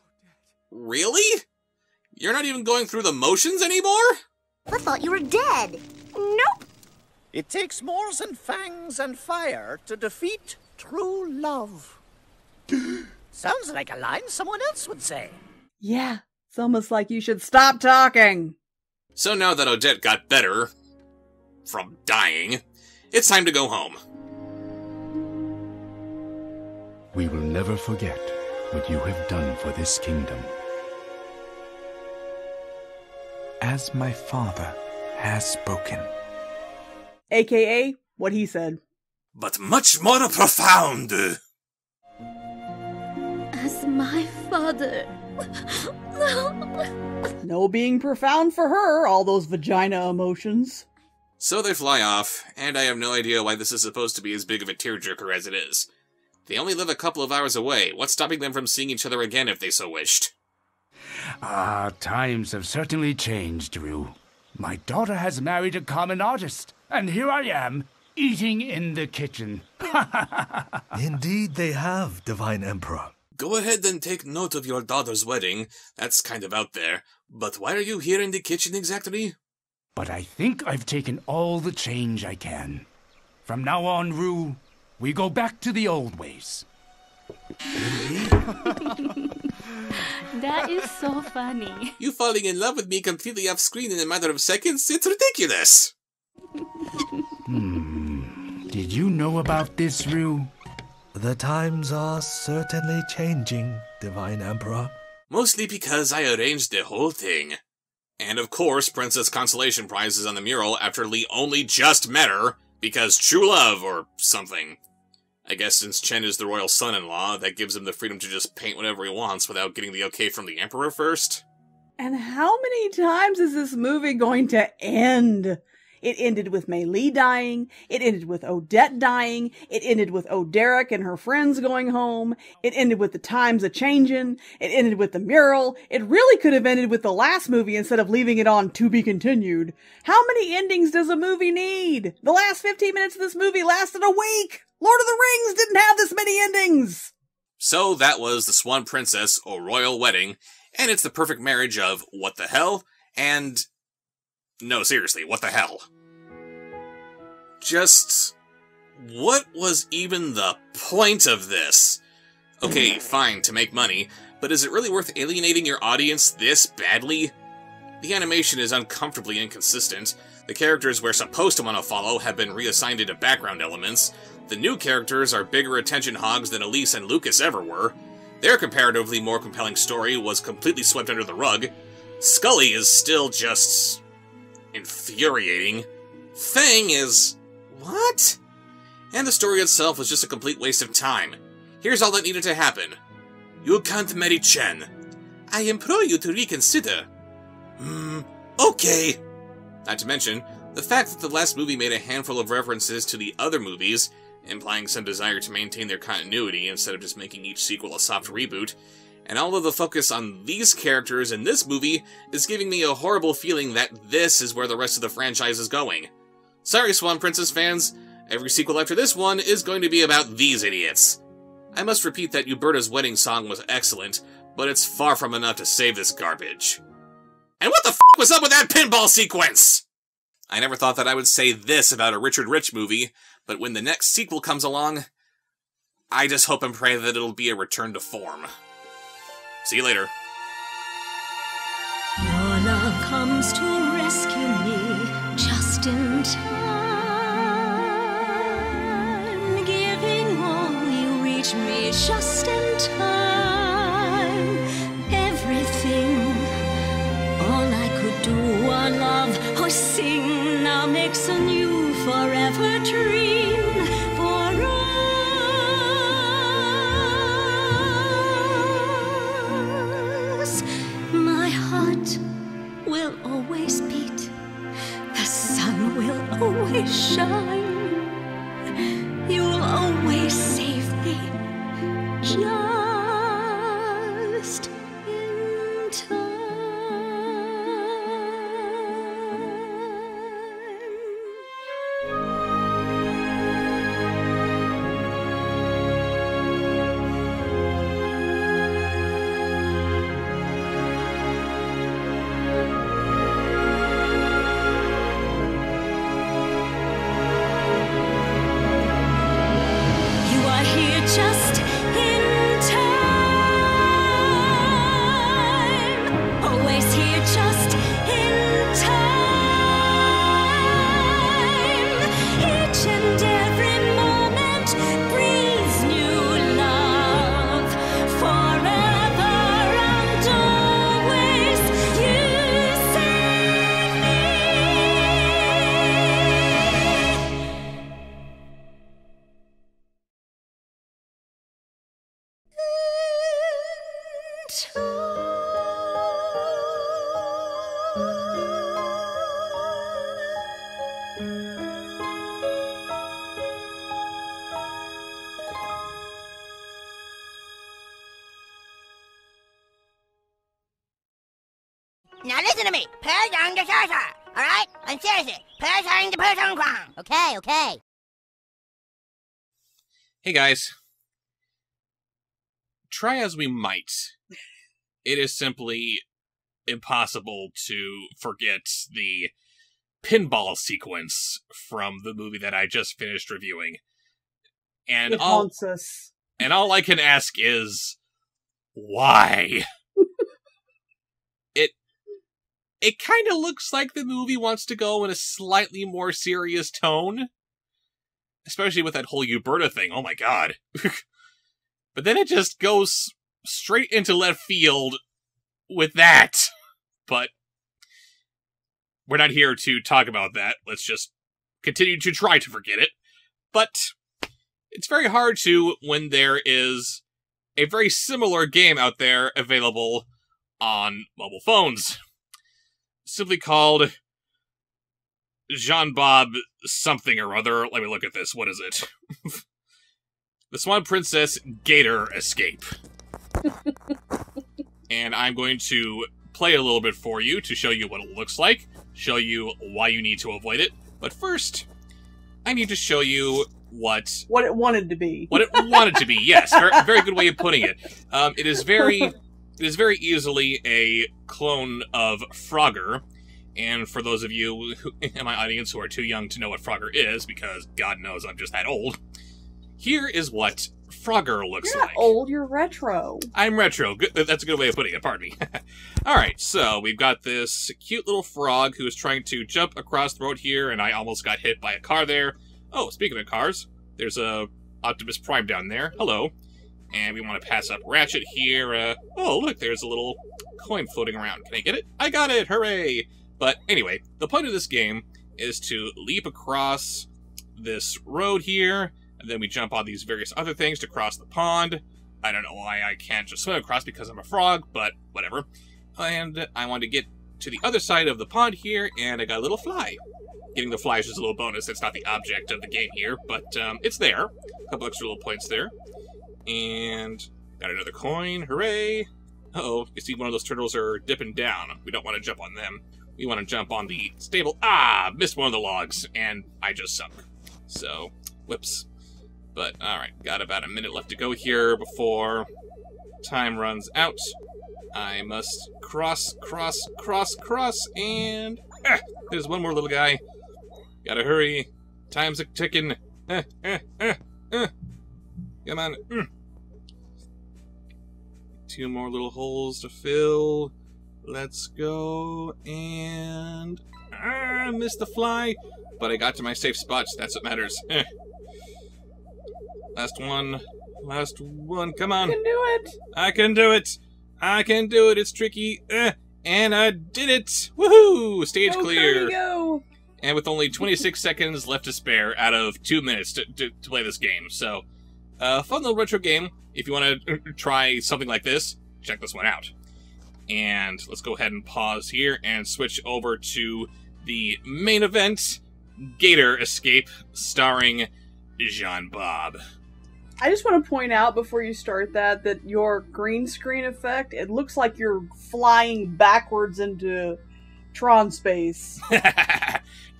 Really? You're not even going through the motions anymore? I thought you were dead. Nope. It takes more than fangs and fire to defeat true love. Sounds like a line someone else would say. Yeah, it's almost like you should stop talking. So now that Odette got better from dying, it's time to go home. We will never forget what you have done for this kingdom. As my father has spoken. AKA what he said. But much more profound. As my father. No being profound for her, all those vagina emotions. So they fly off, and I have no idea why this is supposed to be as big of a tearjerker as it is. They only live a couple of hours away. What's stopping them from seeing each other again if they so wished? Ah, times have certainly changed, Drew. My daughter has married a common artist, and here I am, eating in the kitchen. Indeed, they have, Divine Emperor. Go ahead and take note of your daughter's wedding. That's kind of out there. But why are you here in the kitchen exactly? But I think I've taken all the change I can. From now on, Rue, we go back to the old ways. That is so funny. You falling in love with me completely off screen in a matter of seconds? It's ridiculous! Hmm. Did you know about this, Rue? The times are certainly changing, Divine Emperor. Mostly because I arranged the whole thing. And of course, Princess Consolation Prize is on the mural after Lee only just met her, because true love, or something. I guess since Chen is the royal son-in-law, that gives him the freedom to just paint whatever he wants without getting the okay from the Emperor first. And how many times is this movie going to end? It ended with Mei Li dying. It ended with Odette dying. It ended with Oderic and her friends going home. It ended with the times a changin'. It ended with the mural. It really could have ended with the last movie instead of leaving it on to be continued. How many endings does a movie need? The last 15 minutes of this movie lasted a week. Lord of the Rings didn't have this many endings. So that was The Swan Princess, or Royal Wedding, and it's the perfect marriage of what the hell and. No, seriously, what the hell? Just what was even the point of this? Okay, fine, to make money, but is it really worth alienating your audience this badly? The animation is uncomfortably inconsistent. The characters we're supposed to want to follow have been reassigned into background elements. The new characters are bigger attention hogs than Alise and Lucas ever were. Their comparatively more compelling story was completely swept under the rug. Scully is still just. Infuriating. Thing is. what? And the story itself was just a complete waste of time. Here's all that needed to happen. You can't marry Chen. I implore you to reconsider. Hmm, okay. Not to mention, the fact that the last movie made a handful of references to the other movies, implying some desire to maintain their continuity instead of just making each sequel a soft reboot, and all of the focus on these characters in this movie is giving me a horrible feeling that this is where the rest of the franchise is going. Sorry, Swan Princess fans, every sequel after this one is going to be about these idiots. I must repeat that Uberta's wedding song was excellent, but it's far from enough to save this garbage. And what the f was up with that pinball sequence? I never thought that I would say this about a Richard Rich movie, but when the next sequel comes along, I just hope and pray that it'll be a return to form. See you later. Your love comes to rescue me just in time. Giving all you reach me just in time. Everything, all I could do love or sing now makes a new sun will Okay, okay. Hey guys. Try as we might, it is simply impossible to forget the pinball sequence from the movie that I just finished reviewing. And it all haunts us. and all I can ask is why? it it kind of looks like the movie wants to go in a slightly more serious tone, especially with that whole Uberta thing. Oh my god. but then it just goes straight into left field with that. But we're not here to talk about that. Let's just continue to try to forget it. But it's very hard to when there is a very similar game out there available on mobile phones. Simply called Jean Bob something or other. Let me look at this. What is it? the Swan Princess Gator Escape. and I'm going to play a little bit for you to show you what it looks like, show you why you need to avoid it. But first, I need to show you what What it wanted to be. what it wanted to be. Yes, very, very good way of putting it. Um, it is very, it is very easily a clone of Frogger, And for those of you who, in my audience who are too young to know what Frogger is, because God knows I'm just that old, here is what Frogger looks like. You're not like. old, you're retro. I'm retro. Good, that's a good way of putting it. Pardon me. All right, so we've got this cute little frog who is trying to jump across the road here, and I almost got hit by a car there. Oh, speaking of cars, there's a Optimus Prime down there. Hello. And we want to pass up Ratchet here. Uh, oh, look, there's a little coin floating around. Can I get it? I got it! Hooray! But anyway, the point of this game is to leap across this road here, and then we jump on these various other things to cross the pond. I don't know why I can't just swim across because I'm a frog, but whatever. And I want to get to the other side of the pond here, and I got a little fly. Getting the fly is just a little bonus. It's not the object of the game here, but um, it's there. A couple extra little points there. And got another coin. Hooray! Uh-oh, you see one of those turtles are dipping down. We don't want to jump on them. We want to jump on the stable. Ah! Missed one of the logs, and I just sunk. So, whoops. But, alright, got about a minute left to go here before time runs out. I must cross, cross, cross, cross, and... Ah, there's one more little guy. Gotta hurry. Time's a ticking. Eh, eh, eh. Come on. Mm. Two more little holes to fill. Let's go. And... Ah, missed the fly. But I got to my safe spots. That's what matters. Last one. Last one. Come on. You can do it. I can do it. I can do it. It's tricky. Eh. And I did it. Woohoo! Stage Go, clear. Go. And with only 26 seconds left to spare out of two minutes to, to, to play this game. So, uh, fun little retro game. If you want to try something like this, check this one out. And let's go ahead and pause here and switch over to the main event Gator Escape, starring Jean Bob. I just want to point out before you start that that your green screen effect, it looks like you're flying backwards into Tron space.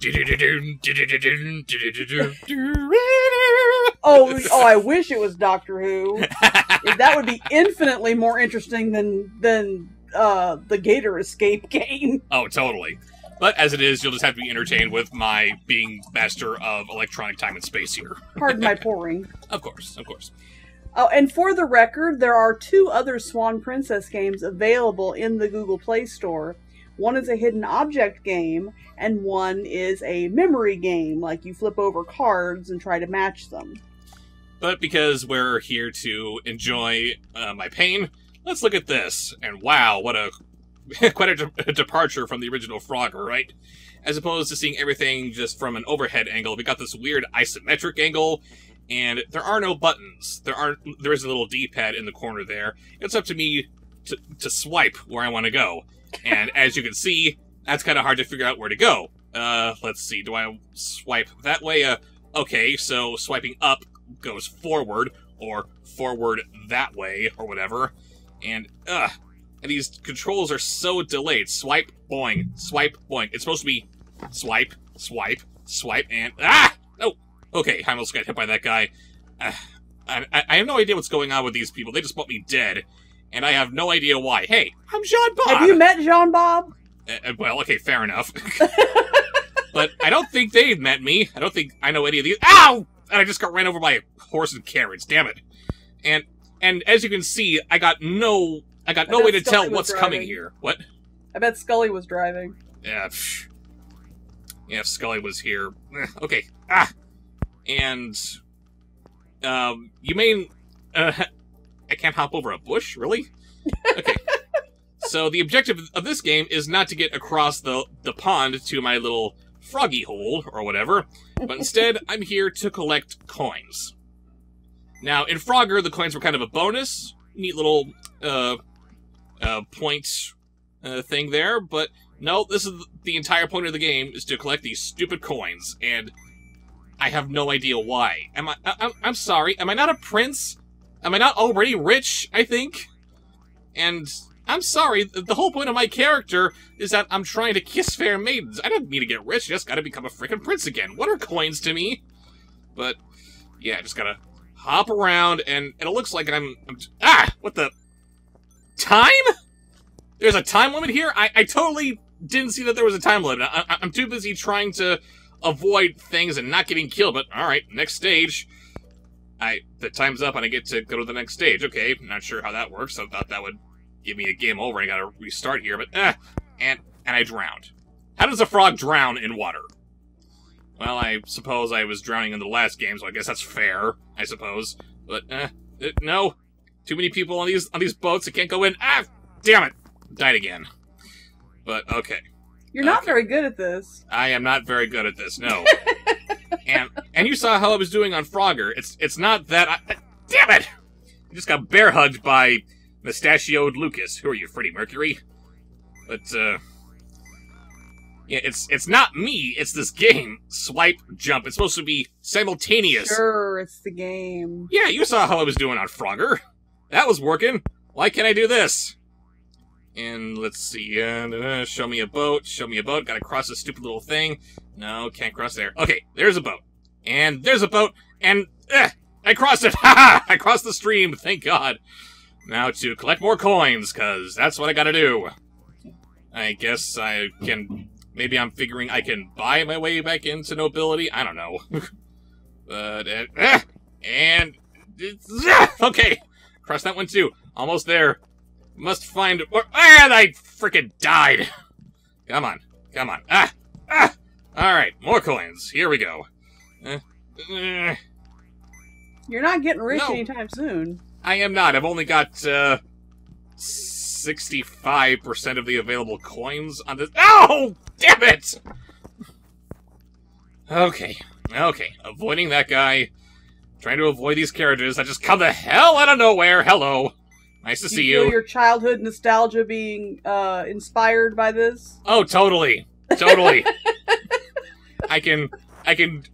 oh, oh! I wish it was Doctor Who. that would be infinitely more interesting than than uh, the Gator Escape game. Oh, totally. But as it is, you'll just have to be entertained with my being master of electronic time and space here. Pardon my pouring. Of course, of course. Oh, and for the record, there are two other Swan Princess games available in the Google Play Store. One is a hidden object game, and one is a memory game, like you flip over cards and try to match them. But because we're here to enjoy uh, my pain, let's look at this. And wow, what a quite a, de- a departure from the original Frogger, right? As opposed to seeing everything just from an overhead angle, we got this weird isometric angle, and there are no buttons. There aren't. There is a little D-pad in the corner there. It's up to me to, to swipe where I want to go, and as you can see, that's kind of hard to figure out where to go. Uh, let's see. Do I swipe that way? Uh, okay. So swiping up goes forward, or forward that way, or whatever. And uh, and these controls are so delayed. Swipe, boing, swipe, boing. It's supposed to be swipe, swipe, swipe, and ah! Oh, okay. I almost got hit by that guy. Uh, I, I have no idea what's going on with these people. They just want me dead, and I have no idea why. Hey, I'm Jean Bob. Have you met Jean Bob? Uh, well, okay, fair enough. but I don't think they've met me. I don't think I know any of these. Ow! And I just got ran over by a horse and carriage. Damn it! And and as you can see, I got no I got I no way to Scully tell what's driving. coming here. What? I bet Scully was driving. Yeah. psh. Yeah, if Scully was here. Okay. Ah. And um, you mean uh, I can't hop over a bush? Really? Okay. so the objective of this game is not to get across the the pond to my little froggy hole or whatever, but instead I'm here to collect coins. Now in Frogger, the coins were kind of a bonus, neat little uh, uh, point uh, thing there, but no, this is the entire point of the game is to collect these stupid coins, and I have no idea why. Am I? I I'm, I'm sorry. Am I not a prince? Am I not already rich? I think. And I'm sorry. The whole point of my character is that I'm trying to kiss fair maidens. I don't need to get rich. I just gotta become a freaking prince again. What are coins to me? But yeah, just gotta hop around, and, and it looks like I'm, I'm ah, what the time? There's a time limit here. I I totally didn't see that there was a time limit. I, I'm too busy trying to avoid things and not getting killed. But all right, next stage. I the time's up and I get to go to the next stage. Okay, not sure how that works. I thought that would give me a game over. I gotta restart here, but eh, and and I drowned. How does a frog drown in water? Well, I suppose I was drowning in the last game, so I guess that's fair. I suppose, but eh, no, too many people on these on these boats. I can't go in. Ah, damn it, died again. But okay, You're not very good at this. I am not very good at this. No. and and you saw how I was doing on Frogger. It's it's not that I, I- damn it. I just got bear hugged by mustachioed Lucas. Who are you, Freddie Mercury? But uh yeah, it's it's not me. It's this game. Swipe, jump. It's supposed to be simultaneous. Sure, it's the game. Yeah, you saw how I was doing on Frogger. That was working. Why can't I do this? And let's see. Uh, show me a boat. Show me a boat. Gotta cross this stupid little thing. No, can't cross there. Okay, there's a boat. And there's a boat. And uh, I crossed it. Ha! I crossed the stream. Thank God. Now to collect more coins, cause that's what I gotta do. I guess I can. Maybe I'm figuring I can buy my way back into nobility. I don't know. but uh, and okay, cross that one too. Almost there. Must find. And I freaking died. Come on, come on. Ah, ah. All right, more coins. Here we go. Uh, uh, You're not getting rich No. anytime soon. I am not. I've only got uh, sixty-five percent of the available coins on this. Oh, damn it! Okay, okay. Avoiding that guy. Trying to avoid these characters that just come the hell out of nowhere. Hello. Nice to Do see you you. your childhood nostalgia being uh, inspired by this? Oh, totally, totally. I can, I can,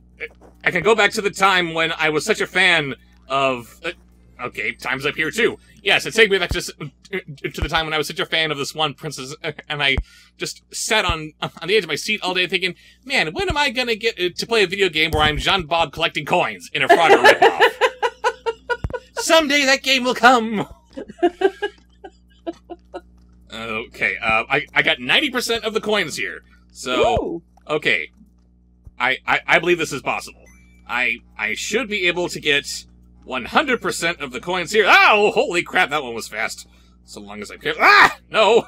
I can go back to the time when I was such a fan of. Uh, okay, time's up here too. Yes, it takes me back to to the time when I was such a fan of this one Princess, uh, and I just sat on on the edge of my seat all day thinking, "Man, when am I gonna get uh, to play a video game where I'm Jean Bob collecting coins in a Frogger ripoff?" Someday that game will come. Okay, uh, I, I got 90% of the coins here. So, okay. I, I, I believe this is possible. I I should be able to get 100% of the coins here. Oh, holy crap, that one was fast. So long as I can. Ah! No!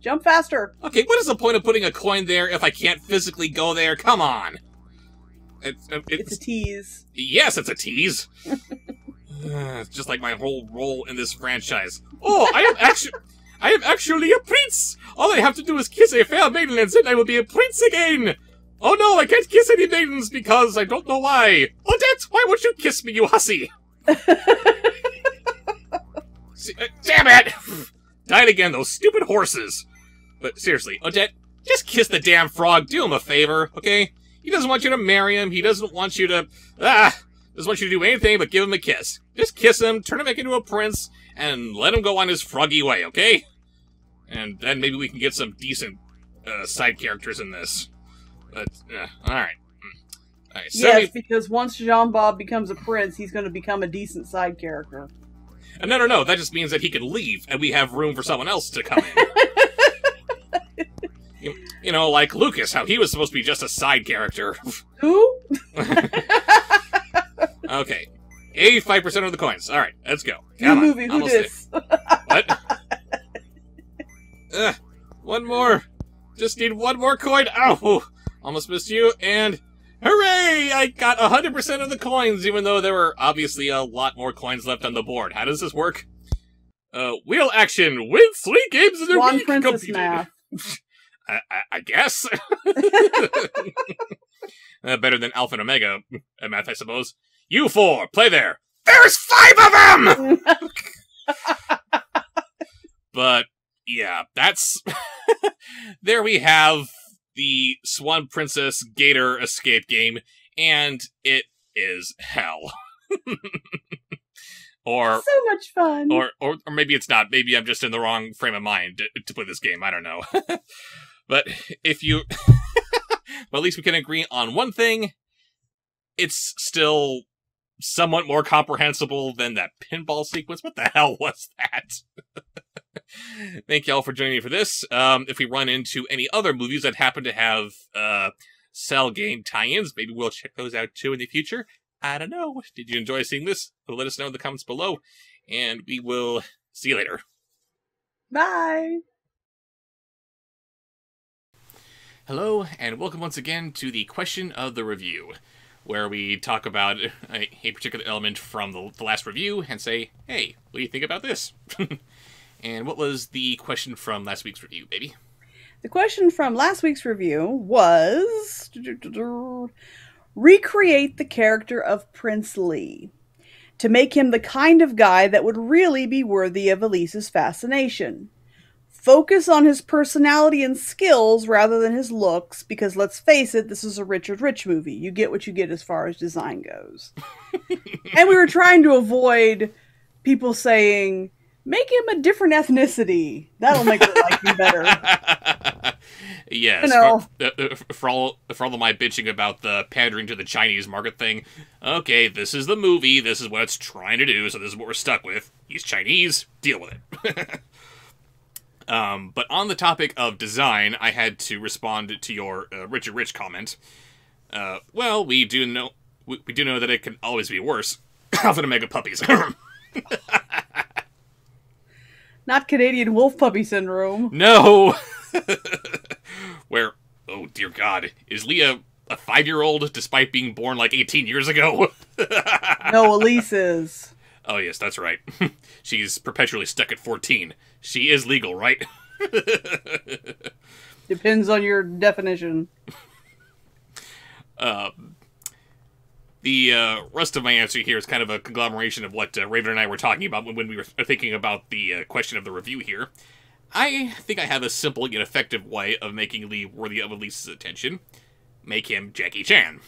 Jump faster. Okay, what is the point of putting a coin there if I can't physically go there? Come on! It's, it's, It's a tease. Yes, it's a tease. It's just like my whole role in this franchise. Oh, I am actually, I am actually a prince. All I have to do is kiss a fair maiden, and then I will be a prince again. Oh no, I can't kiss any maidens because I don't know why. Odette, why won't you kiss me, you hussy? See, uh, damn it! Died again, those stupid horses. But seriously, Odette, just kiss the damn frog. Do him a favor, okay? He doesn't want you to marry him. He doesn't want you to ah doesn't want you to do anything but give him a kiss. Just kiss him, turn him back into a prince, and let him go on his froggy way, okay? And then maybe we can get some decent uh, side characters in this. But uh, all right, all right. Yes, because once Jean Bob becomes a prince, he's going to become a decent side character. Uh, no, no, no. That just means that he can leave, and we have room for someone else to come in. you, you know, like Lucas, how he was supposed to be just a side character. Who? okay, eighty-five percent of the coins. All right, let's go. New Come on, movie, who almost dis? What? Ugh, one more. Just need one more coin. Ow! Almost missed you, and hooray! I got 100% of the coins, even though there were obviously a lot more coins left on the board. How does this work? Uh, wheel action. Win three games in a Swan week. Princess math. I, I, I guess. uh, better than Alpha and Omega uh, math, I suppose. You four, play there. There's five of them! but, yeah, that's. there we have the Swan Princess Gator escape game, and it is hell. or So much fun. or, or or maybe it's not. Maybe I'm just in the wrong frame of mind to, to play this game. I don't know. but if you, well, at least we can agree on one thing. It's still somewhat more comprehensible than that pinball sequence. What the hell was that? Thank you all for joining me for this. Um, if we run into any other movies that happen to have uh, cell game tie-ins, maybe we'll check those out too in the future. I don't know. Did you enjoy seeing this? Let us know in the comments below, and we will see you later. Bye. Hello, and welcome once again to the question of the review, where we talk about a, a particular element from the, the last review and say, hey, what do you think about this? and what was the question from last week's review, baby? The question from last week's review was recreate the character of Prince Lee to make him the kind of guy that would really be worthy of Alise's fascination. Focus on his personality and skills rather than his looks, because let's face it, this is a Richard Rich movie. You get what you get as far as design goes. and we were trying to avoid people saying, make him a different ethnicity. That'll make it like me better. Yes, You know. for, uh, uh, for all for all of my bitching about the pandering to the Chinese market thing. Okay, this is the movie. This is what it's trying to do. So this is what we're stuck with. He's Chinese. Deal with it. um, but on the topic of design, I had to respond to your uh, Richard Rich comment. Uh, well, we do know we, we do know that it can always be worse. Alpha and Omega puppies. Not Canadian wolf puppy syndrome. no. Where? Oh dear God, is Leah a five-year-old despite being born like 18 years ago? No, Alise is. Oh yes, that's right. She's perpetually stuck at 14. She is legal, right? Depends on your definition. Um, the uh, rest of my answer here is kind of a conglomeration of what uh, Raven and I were talking about when, when we were thinking about the uh, question of the review here. I think I have a simple yet effective way of making Lee worthy of Alise's attention. Make him Jackie Chan.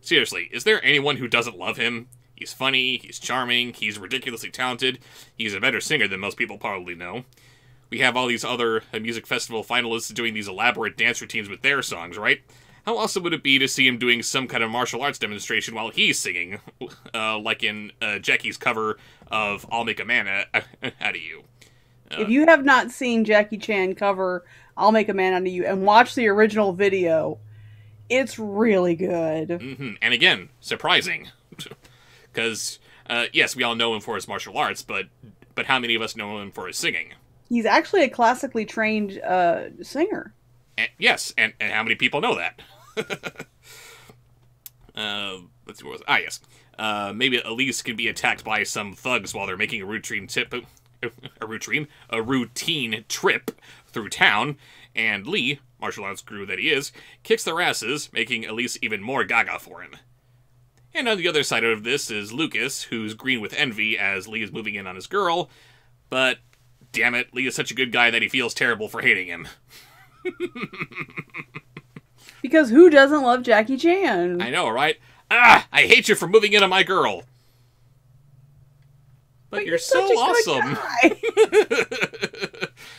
Seriously, is there anyone who doesn't love him? He's funny, he's charming, he's ridiculously talented, he's a better singer than most people probably know. We have all these other uh, music festival finalists doing these elaborate dance routines with their songs, right? How awesome would it be to see him doing some kind of martial arts demonstration while he's singing, uh, like in uh, Jackie's cover of "I'll Make a Man uh, Out of You"? if you have not seen Jackie Chan cover I'll Make a Man Out of You and watch the original video, it's really good. hmm And again, surprising, because uh, yes, we all know him for his martial arts, but but how many of us know him for his singing? He's actually a classically trained uh, singer. And, yes, and, and how many people know that? uh, let's see what was ah yes. Uh, maybe Alise can be attacked by some thugs while they're making a routine tip, a routine, a routine trip through town, and Lee, martial arts guru that he is, kicks their asses, making Alise even more gaga for him. And on the other side of this is Lucas, who's green with envy as Lee is moving in on his girl, but damn it, Lee is such a good guy that he feels terrible for hating him. Because who doesn't love Jackie Chan? I know, right? Ah, I hate you for moving in on my girl. But, you're, so such a good awesome.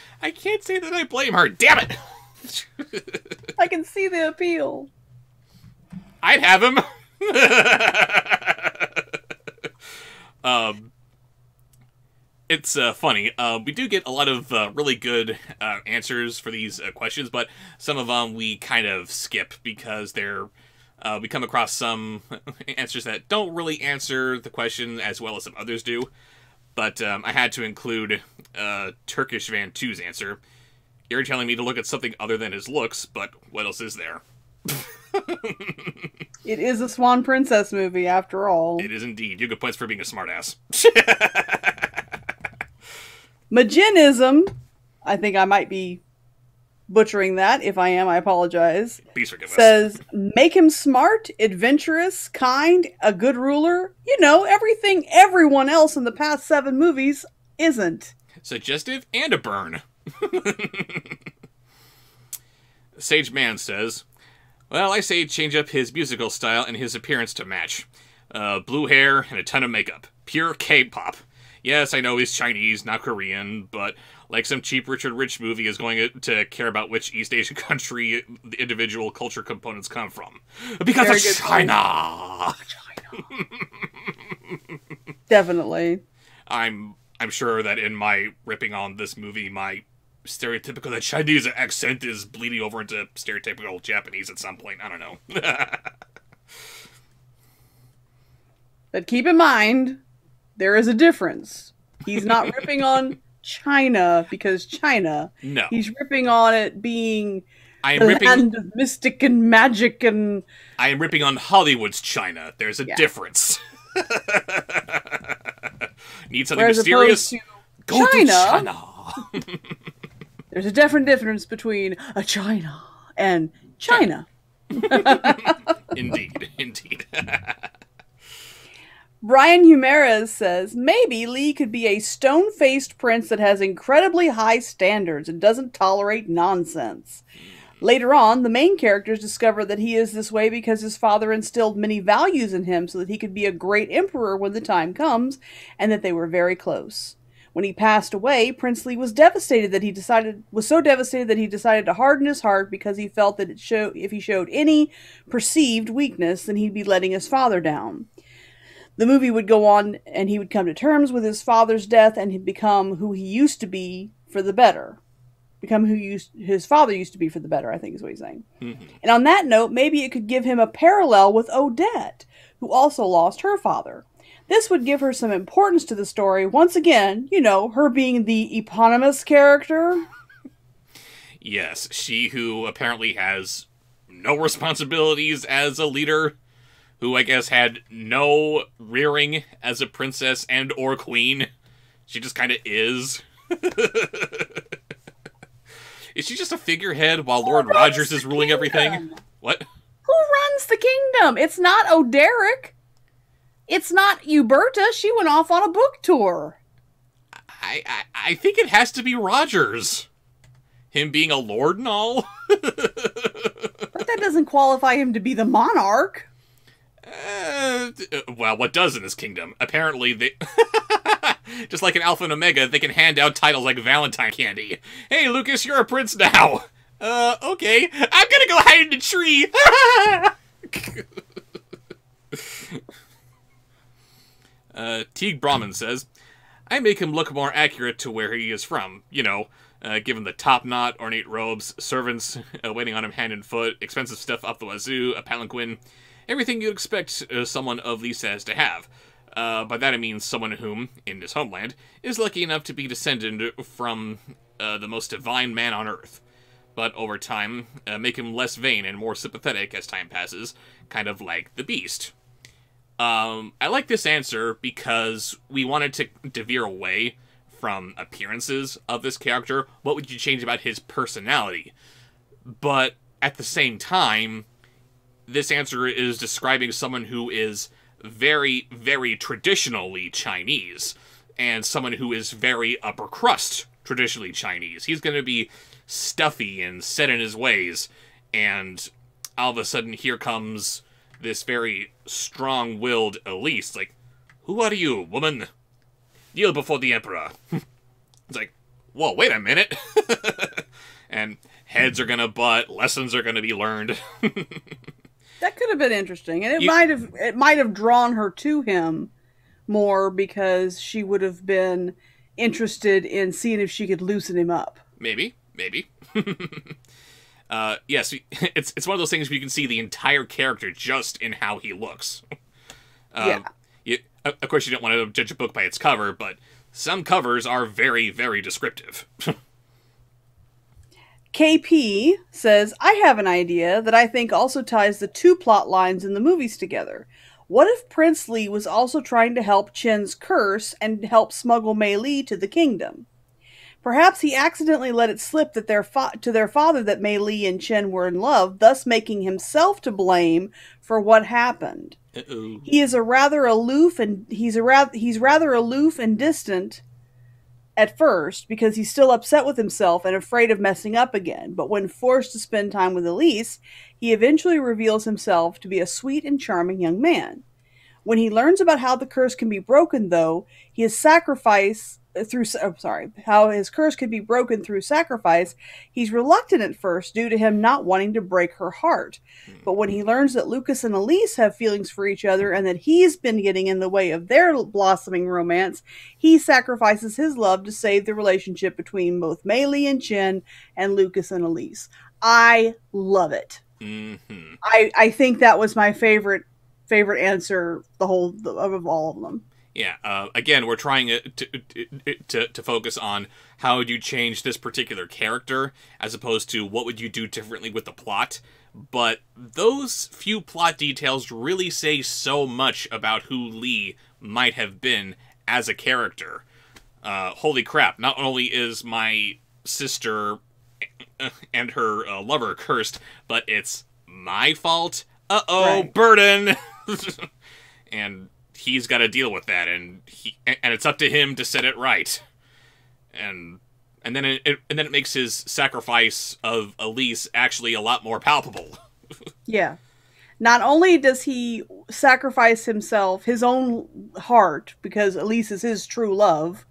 I can't say that I blame her. Damn it! I can see the appeal. I'd have him. um, it's uh, funny. Uh, we do get a lot of uh, really good uh, answers for these uh, questions, but some of them we kind of skip because they're. Uh, we come across some answers that don't really answer the question as well as some others do. But um, I had to include Turkish Van 2's answer. You're telling me to look at something other than his looks, but what else is there? It is a Swan Princess movie, after all. It is indeed. You get points for being a smartass. Majinism, I think I might be butchering that. If I am, I apologize. Please forgive us. Says, make him smart, adventurous, kind, a good ruler. You know, everything everyone else in the past seven movies isn't. Suggestive and a burn. Sage Man says, Well, I say change up his musical style and his appearance to match. Uh, blue hair and a ton of makeup. Pure K pop. Yes, I know he's Chinese, not Korean, but like some cheap Richard Rich movie is going to care about which East Asian country the individual culture components come from. Because Very of good China! Definitely. I'm I'm sure that in my ripping on this movie, my stereotypical that Chinese accent is bleeding over into stereotypical Japanese at some point. I don't know. But keep in mind, there is a difference. He's not ripping on China because China. No. He's ripping on it being I am ripping- land of mystic and magic and I am ripping on Hollywood's China. There's a Yeah. difference. Need something whereas mysterious? Go to China, there's a different difference between a China and China. indeed, indeed. Brian Humeres says maybe Lee could be a stone faced prince that has incredibly high standards and doesn't tolerate nonsense. Later on, the main characters discover that he is this way because his father instilled many values in him so that he could be a great emperor when the time comes, and that they were very close. When he passed away, Prince Lee was devastated that he decided was so devastated that he decided to harden his heart because he felt that it show if he showed any perceived weakness, then he'd be letting his father down. The movie would go on and he would come to terms with his father's death and he'd become who he used to be for the better. Become who used, his father used to be for the better, I think is what he's saying. Mm-hmm. And on that note, maybe it could give him a parallel with Odette, who also lost her father. This would give her some importance to the story. Once again, you know, her being the eponymous character. yes, she who apparently has no responsibilities as a leader, who I guess had no rearing as a princess and or queen. She just kind of is. is she just a figurehead while Lord Rogers is ruling everything? What? Who runs the kingdom? It's not Oderic. It's not Uberta. She went off on a book tour. I, I I think it has to be Rogers. Him being a lord and all. But that doesn't qualify him to be the monarch. Uh, well, what does in this kingdom? Apparently, they. Just like in Alpha and Omega, they can hand out titles like Valentine candy. Hey, Lucas, you're a prince now. Uh, okay. I'm gonna go hide in a tree. Uh, Teague Brahman says, I make him look more accurate to where he is from. You know, uh, given the top knot, ornate robes, servants uh, waiting on him hand and foot, expensive stuff up the wazoo, a palanquin, everything you'd expect uh, someone of Lee says to have. Uh, by that I mean someone whom, in his homeland, is lucky enough to be descended from uh, the most divine man on earth. But over time, uh, make him less vain and more sympathetic as time passes, kind of like the Beast. Um, I like this answer because we wanted to, veer away from appearances of this character. What would you change about his personality? But at the same time, this answer is describing someone who is very, very traditionally Chinese, and someone who is very upper crust traditionally Chinese. He's going to be stuffy and set in his ways, and all of a sudden here comes this very strong-willed Alise. Like, who are you, woman? Kneel before the emperor. it's like, whoa, wait a minute. and heads are gonna butt, lessons are gonna be learned. That could have been interesting, and it You- might have it might have drawn her to him more because she would have been interested in seeing if she could loosen him up. Maybe, maybe. Uh, yes, it's it's one of those things where you can see the entire character just in how he looks. Um, Yeah. You, of of course, you don't want to judge a book by its cover, but some covers are very, very descriptive. KP says, I have an idea that I think also ties the two plot lines in the movies together. What if Prince Lee was also trying to help Chen's curse and help smuggle Mei Li to the kingdom? Perhaps he accidentally let it slip that their fa- to their father that Mei Li and Chen were in love, thus making himself to blame for what happened. Uh-oh. He is a rather aloof and he's a rather he's rather aloof and distant at first because he's still upset with himself and afraid of messing up again. But when forced to spend time with Alise, he eventually reveals himself to be a sweet and charming young man. When he learns about how the curse can be broken, though, he is sacrifice through oh, sorry how his curse could be broken through sacrifice he's reluctant at first due to him not wanting to break her heart. But when he learns that lucas and alise have feelings for each other and that he's been getting in the way of their blossoming romance he sacrifices his love to save the relationship between both Li and chen and lucas and alise. I love it. Mm-hmm. i i think that was my favorite favorite answer the whole of all of them Yeah. Uh, again, we're trying to, to to to focus on how would you change this particular character as opposed to what would you do differently with the plot. But those few plot details really say so much about who Lee might have been as a character. Uh, holy crap! Not only is my sister and her uh, lover cursed, but it's my fault. Uh oh, Right. burden. and he's got to deal with that, and he and it's up to him to set it right. And and then it, it and then it makes his sacrifice of Alise actually a lot more palpable. Yeah. Not only does he sacrifice himself, his own heart, because Alise is his true love.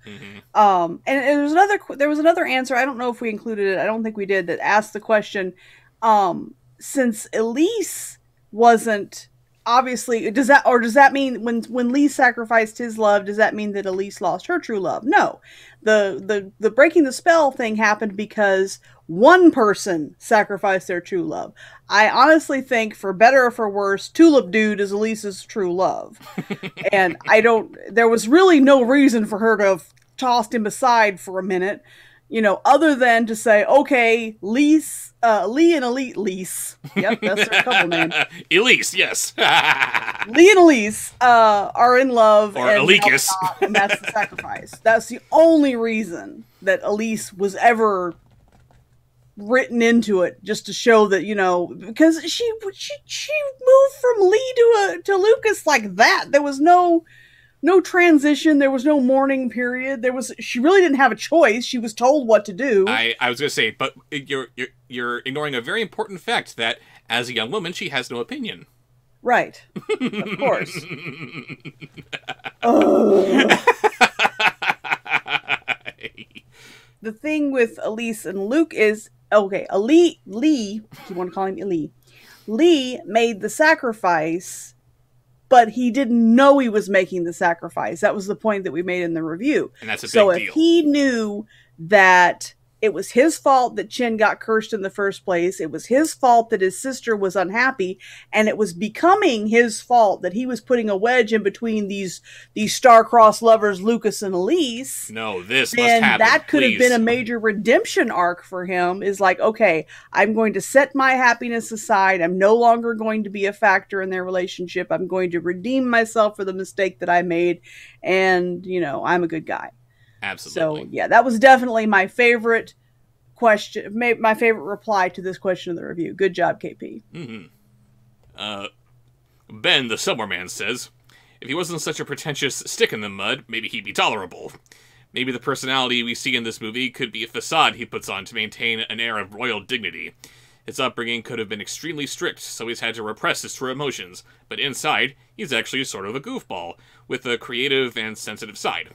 Um, and there was another there was another answer. I don't know if we included it. I don't think we did. That asked the question, um, since Alise wasn't obviously does that or does that mean when when Lee sacrificed his love does that mean that Alise lost her true love? No. The the the breaking the spell thing happened because one person sacrificed their true love. I honestly think for better or for worse, Tulip Dude is Alise's true love. and I don't there was really no reason for her to have tossed him aside for a minute, you know, other than to say, okay, Lise uh, Lee and Elite Lise. Yep, that's their couple name. Alise, yes. Lee and Alise uh, are in love, Or and, and that's the sacrifice. That's the only reason that Alise was ever written into it, just to show that you know, because she she she moved from Lee to a, to Lucas like that. There was no no transition. There was no mourning period. There was she really didn't have a choice. She was told what to do. I, I was gonna say, but you're you're you're ignoring a very important fact that as a young woman she has no opinion. Right. Of course. The thing with Alise and Luke is okay, Ali Lee, if you want to call him Lee, Lee made the sacrifice, but he didn't know he was making the sacrifice. That was the point that we made in the review. And that's a so big if deal. he knew that it was his fault that Chen got cursed in the first place. It was his fault that his sister was unhappy, and it was becoming his fault that he was putting a wedge in between these these star-crossed lovers, Lucas and Alise. No, this And happen. that could have been a major redemption arc for him. Is like, okay, I'm going to set my happiness aside. I'm no longer going to be a factor in their relationship. I'm going to redeem myself for the mistake that I made, and you know, I'm a good guy. Absolutely. So yeah, that was definitely my favorite question, my favorite reply to this question of the review. Good job, KP. hmm Uh, ben, the summer man, says, if he wasn't such a pretentious stick in the mud, maybe he'd be tolerable. Maybe the personality we see in this movie could be a facade he puts on to maintain an air of royal dignity. His upbringing could have been extremely strict, so he's had to repress his true emotions, but inside, he's actually sort of a goofball, with a creative and sensitive side.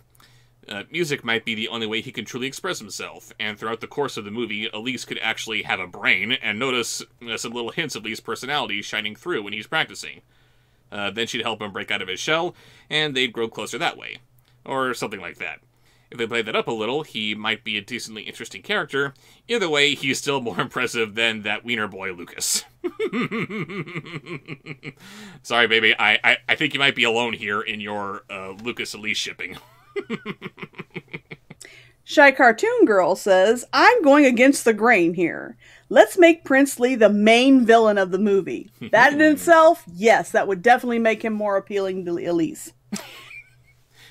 Uh, music might be the only way he can truly express himself, and throughout the course of the movie, Alise could actually have a brain and notice uh, some little hints of Lee's personality shining through when he's practicing. Uh, then she'd help him break out of his shell, and they'd grow closer that way. Or something like that. If they play that up a little, he might be a decently interesting character. Either way, he's still more impressive than that wiener boy Lucas. Sorry, baby. I, I, I think you might be alone here in your uh, Lucas Alise shipping. Shy Cartoon Girl says, I'm going against the grain here. Let's make Prince Lee the main villain of the movie. That in itself, yes, that would definitely make him more appealing to Alise.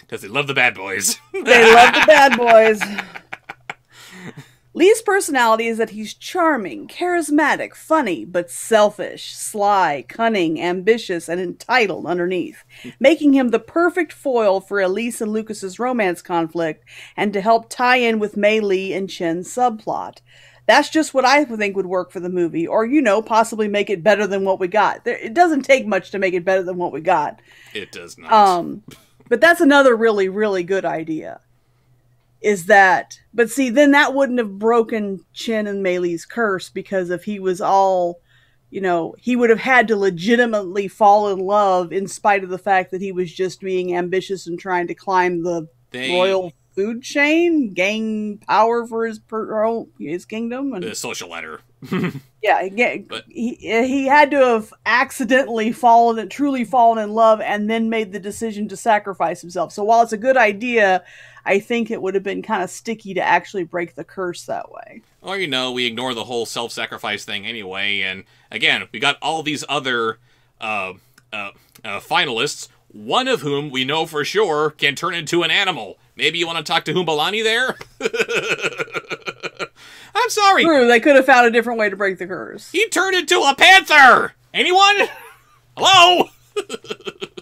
Because they love the bad boys. They love the bad boys. Lee's personality is that he's charming, charismatic, funny, but selfish, sly, cunning, ambitious, and entitled underneath, making him the perfect foil for Alise and Lucas's romance conflict and to help tie in with Mei Li and Chen's subplot. That's just what I think would work for the movie, or, you know, possibly make it better than what we got. There, it doesn't take much to make it better than what we got. It does not. Um, but that's another really, really good idea. Is that but see then that wouldn't have broken Chen and Mei Li's curse because if he was all you know, he would have had to legitimately fall in love in spite of the fact that he was just being ambitious and trying to climb the They- royal food chain, gain power for his per- his kingdom and The social ladder. yeah, he, get- he he had to have accidentally fallen, and truly fallen in love, and then made the decision to sacrifice himself. So while it's a good idea, I think it would have been kind of sticky to actually break the curse that way. Or, you know, we ignore the whole self sacrifice thing anyway. And again, we got all these other uh, uh, uh, finalists, one of whom we know for sure can turn into an animal. Maybe you want to talk to Humbalani there? I'm sorry. True, they could have found a different way to break the curse. He turned into a panther! Anyone? Hello?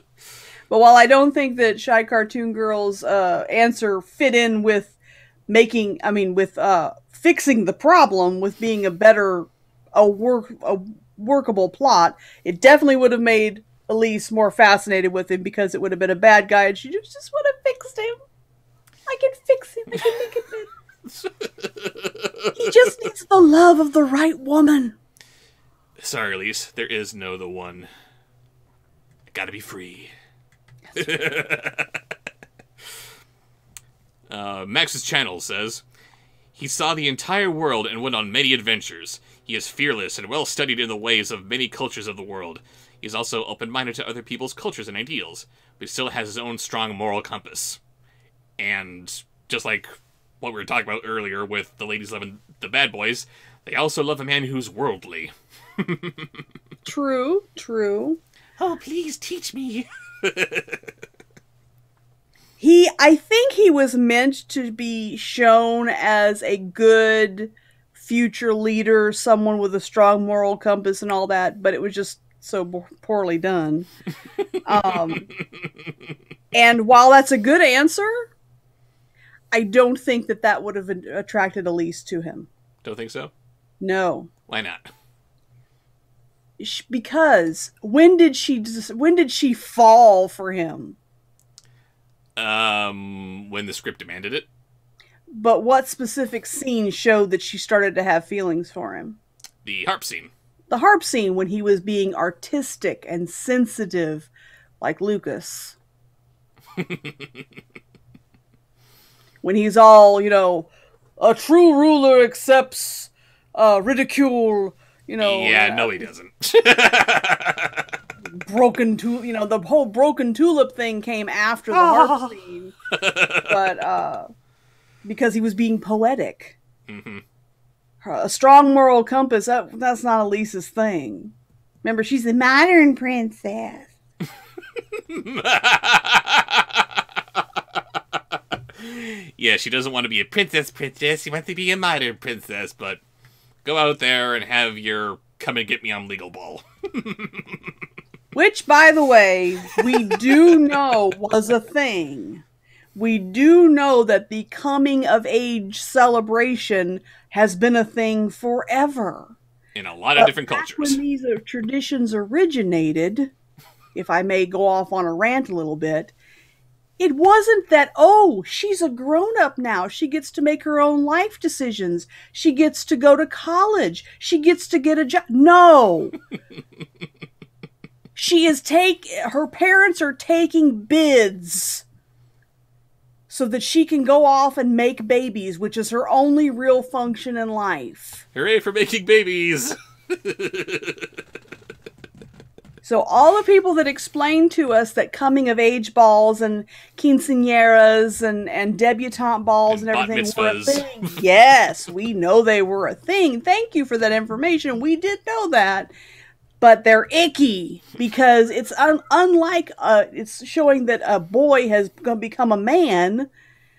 But while I don't think that Shy Cartoon Girl's uh, answer fit in with making, I mean, with uh, fixing the problem, with being a better, a work, a workable plot, it definitely would have made Alise more fascinated with him because it would have been a bad guy, and she just, just would have fixed him. I can fix him. I can make it better. he just needs the love of the right woman. Sorry, Alise. There is no the one. I gotta be free. uh, Max's channel says he saw the entire world and went on many adventures. He is fearless and well studied in the ways of many cultures of the world. He is also open minded to other people's cultures and ideals, but still has his own strong moral compass. And just like what we were talking about earlier with the ladies loving the bad boys, they also love a man who's worldly. True, true. Oh, please teach me. he I think he was meant to be shown as a good future leader, someone with a strong moral compass and all that, but it was just so poorly done. um, and while that's a good answer, I don't think that that would have attracted Alise to him. Don't think so? No. Why not? Because when did she when did she fall for him? Um, when the script demanded it. But what specific scene showed that she started to have feelings for him? The harp scene. The harp scene when he was being artistic and sensitive like Lucas. when he's all, you know, a true ruler accepts uh, ridicule, you know. yeah, uh, no, he doesn't. broken tulip, you know, the whole broken tulip thing came after the harp scene. But uh because he was being poetic. hmm A strong moral compass, that, that's not Alise's thing. Remember, she's the modern princess. yeah, she doesn't want to be a princess princess. She wants to be a modern princess, but go out there and have your come and get me on legal ball. Which, by the way, we do know was a thing. We do know that the coming of age celebration has been a thing forever. In a lot of But different cultures. When these uh, traditions originated, if I may go off on a rant a little bit, it wasn't that, oh, she's a grown up now. She gets to make her own life decisions. She gets to go to college. She gets to get a job. No. she is take her parents are taking bids so that she can go off and make babies, which is her only real function in life. Hooray for making babies! So all the people that explained to us that coming of age balls and quinceañeras and, and debutante balls and, bat everything were a thing. yes, we know they were a thing. Thank you for that information. We did know that. But they're icky because it's un- unlike uh, it's showing that a boy has become a man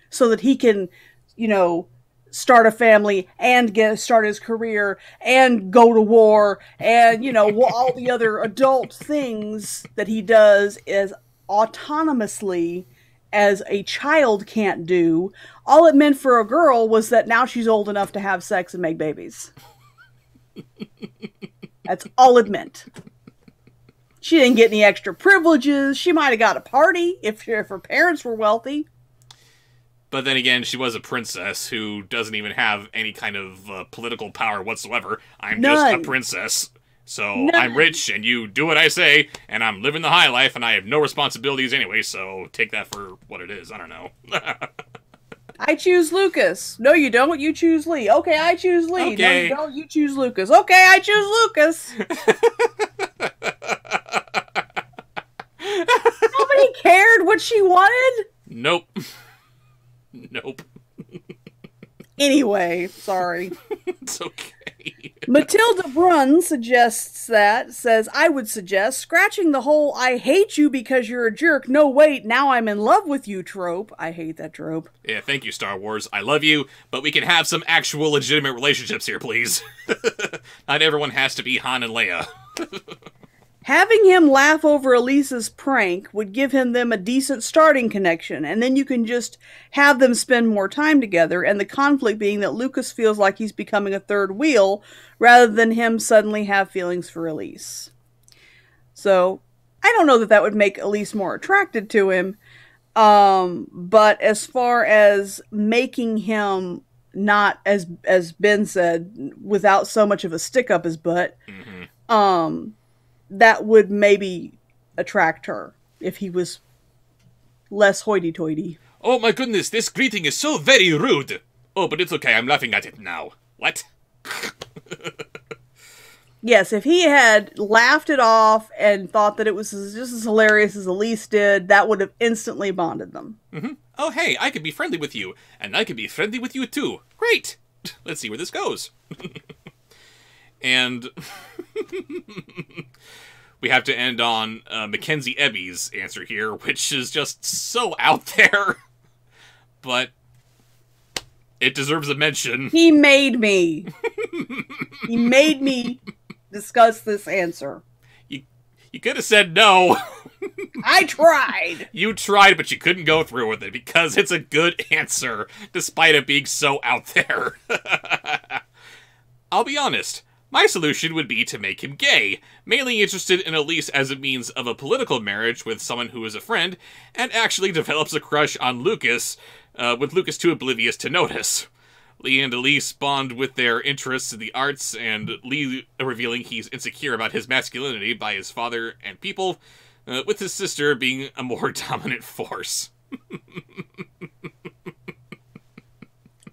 so that he can, you know, start a family and get start his career and go to war and you know all the other adult things that he does as autonomously as a child can't do. All it meant for a girl was that now she's old enough to have sex and make babies. That's all it meant. She didn't get any extra privileges. She might have got a party if, if her parents were wealthy But then again, she was a princess who doesn't even have any kind of uh, political power whatsoever. I'm just a princess. So None. I'm rich and you do what I say, and I'm living the high life and I have no responsibilities anyway, so take that for what it is. I don't know. I choose Lucas. No, you don't. You choose Lee. Okay, I choose Lee. No, you don't. You choose Lucas. Okay, I choose Lucas. Nobody cared what she wanted. nope. nope. Anyway, sorry. it's okay. Matilda Brunn suggests that, says, I would suggest scratching the whole I hate you because you're a jerk, no wait, now I'm in love with you trope. I hate that trope. Yeah, thank you, Star Wars. I love you, but we can have some actual legitimate relationships here, please. Not everyone has to be Han and Leia. Having him laugh over Alise's prank would give him them a decent starting connection, and then you can just have them spend more time together, and the conflict being that Lucas feels like he's becoming a third wheel rather than him suddenly have feelings for Alise. So, I don't know that that would make Alise more attracted to him, um, but as far as making him not as as Ben said, without so much of a stick up his butt, um, that would maybe attract her if he was less hoity-toity. Oh my goodness, this greeting is so very rude. Oh, but it's okay, I'm laughing at it now. What? Yes, if he had laughed it off and thought that it was just as hilarious as Alise did, that would have instantly bonded them. hmm Oh, hey, I could be friendly with you, and I could be friendly with you too. Great! Let's see where this goes. and we have to end on uh, Mackenzie Ebby's answer here, which is just so out there. but it deserves a mention. He made me. he made me discuss this answer. You could have said no. I tried. You tried, but you couldn't go through with it because it's a good answer, despite it being so out there. I'll be honest. My solution would be to make him gay, mainly interested in Alise as a means of a political marriage with someone who is a friend, and actually develops a crush on Lucas, uh, with Lucas too oblivious to notice. Lee and Alise bond with their interests in the arts, and Lee revealing he's insecure about his masculinity by his father and people, uh, with his sister being a more dominant force.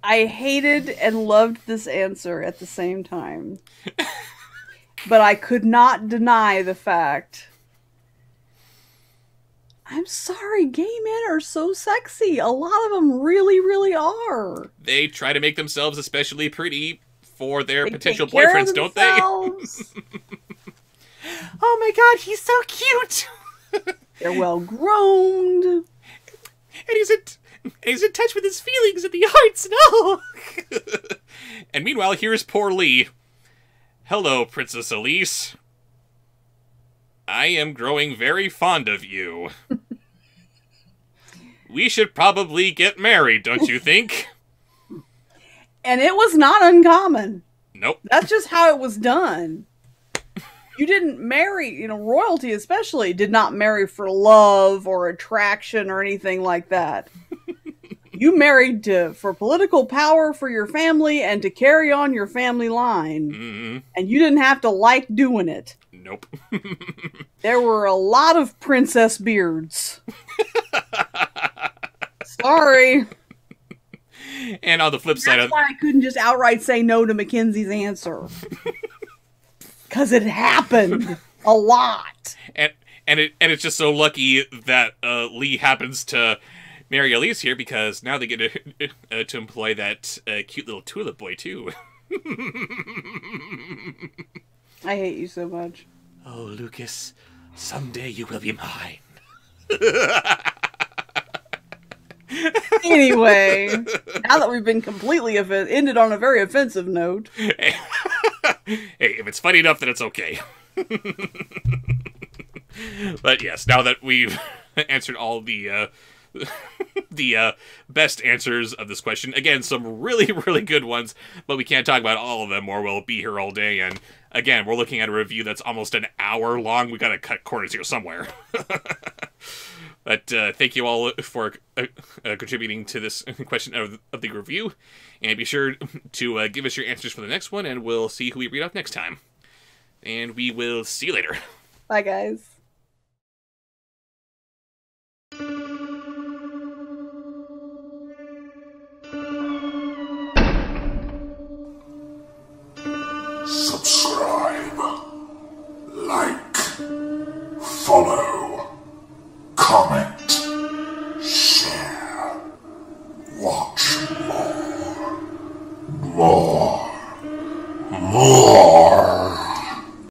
I hated and loved this answer at the same time. but I could not deny the fact. I'm sorry, gay men are so sexy. A lot of them really, really are. They try to make themselves especially pretty for their They potential take care of boyfriends, don't they? oh my god, he's so cute! They're well groomed. And he's and he's in touch with his feelings and the arts, no! and meanwhile, here's poor Lee. Hello, Princess Alise. I am growing very fond of you. we should probably get married, don't you think? And it was not uncommon. Nope. That's just how it was done. You didn't marry, you know, royalty especially did not marry for love or attraction or anything like that. you married to for political power for your family and to carry on your family line. Mm, And you didn't have to like doing it. nope. There were a lot of princess beards. Sorry. and on the flip side That's of why I couldn't just outright say no to Mackenzie's answer. Because it happened a lot. and and it and it's just so lucky that uh, Lee happens to marry Alise here because now they get to, uh, to employ that uh, cute little tulip boy too. I hate you so much. oh, Lucas, someday you will be mine. Anyway, now that we've been completely off- ended on a very offensive note, hey, if it's funny enough, then it's okay. but yes, now that we've answered all the uh, the uh, best answers of this question, again, some really really good ones, but we can't talk about all of them, or we'll be here all day. And again, we're looking at a review that's almost an hour long. We got to cut corners here somewhere. But uh, thank you all for uh, uh, contributing to this question of, of the review. And be sure to uh, give us your answers for the next one, and we'll see who we read off next time. And we will see you later. Bye, guys. Subscribe, like, follow, comment, share, watch more, more, more.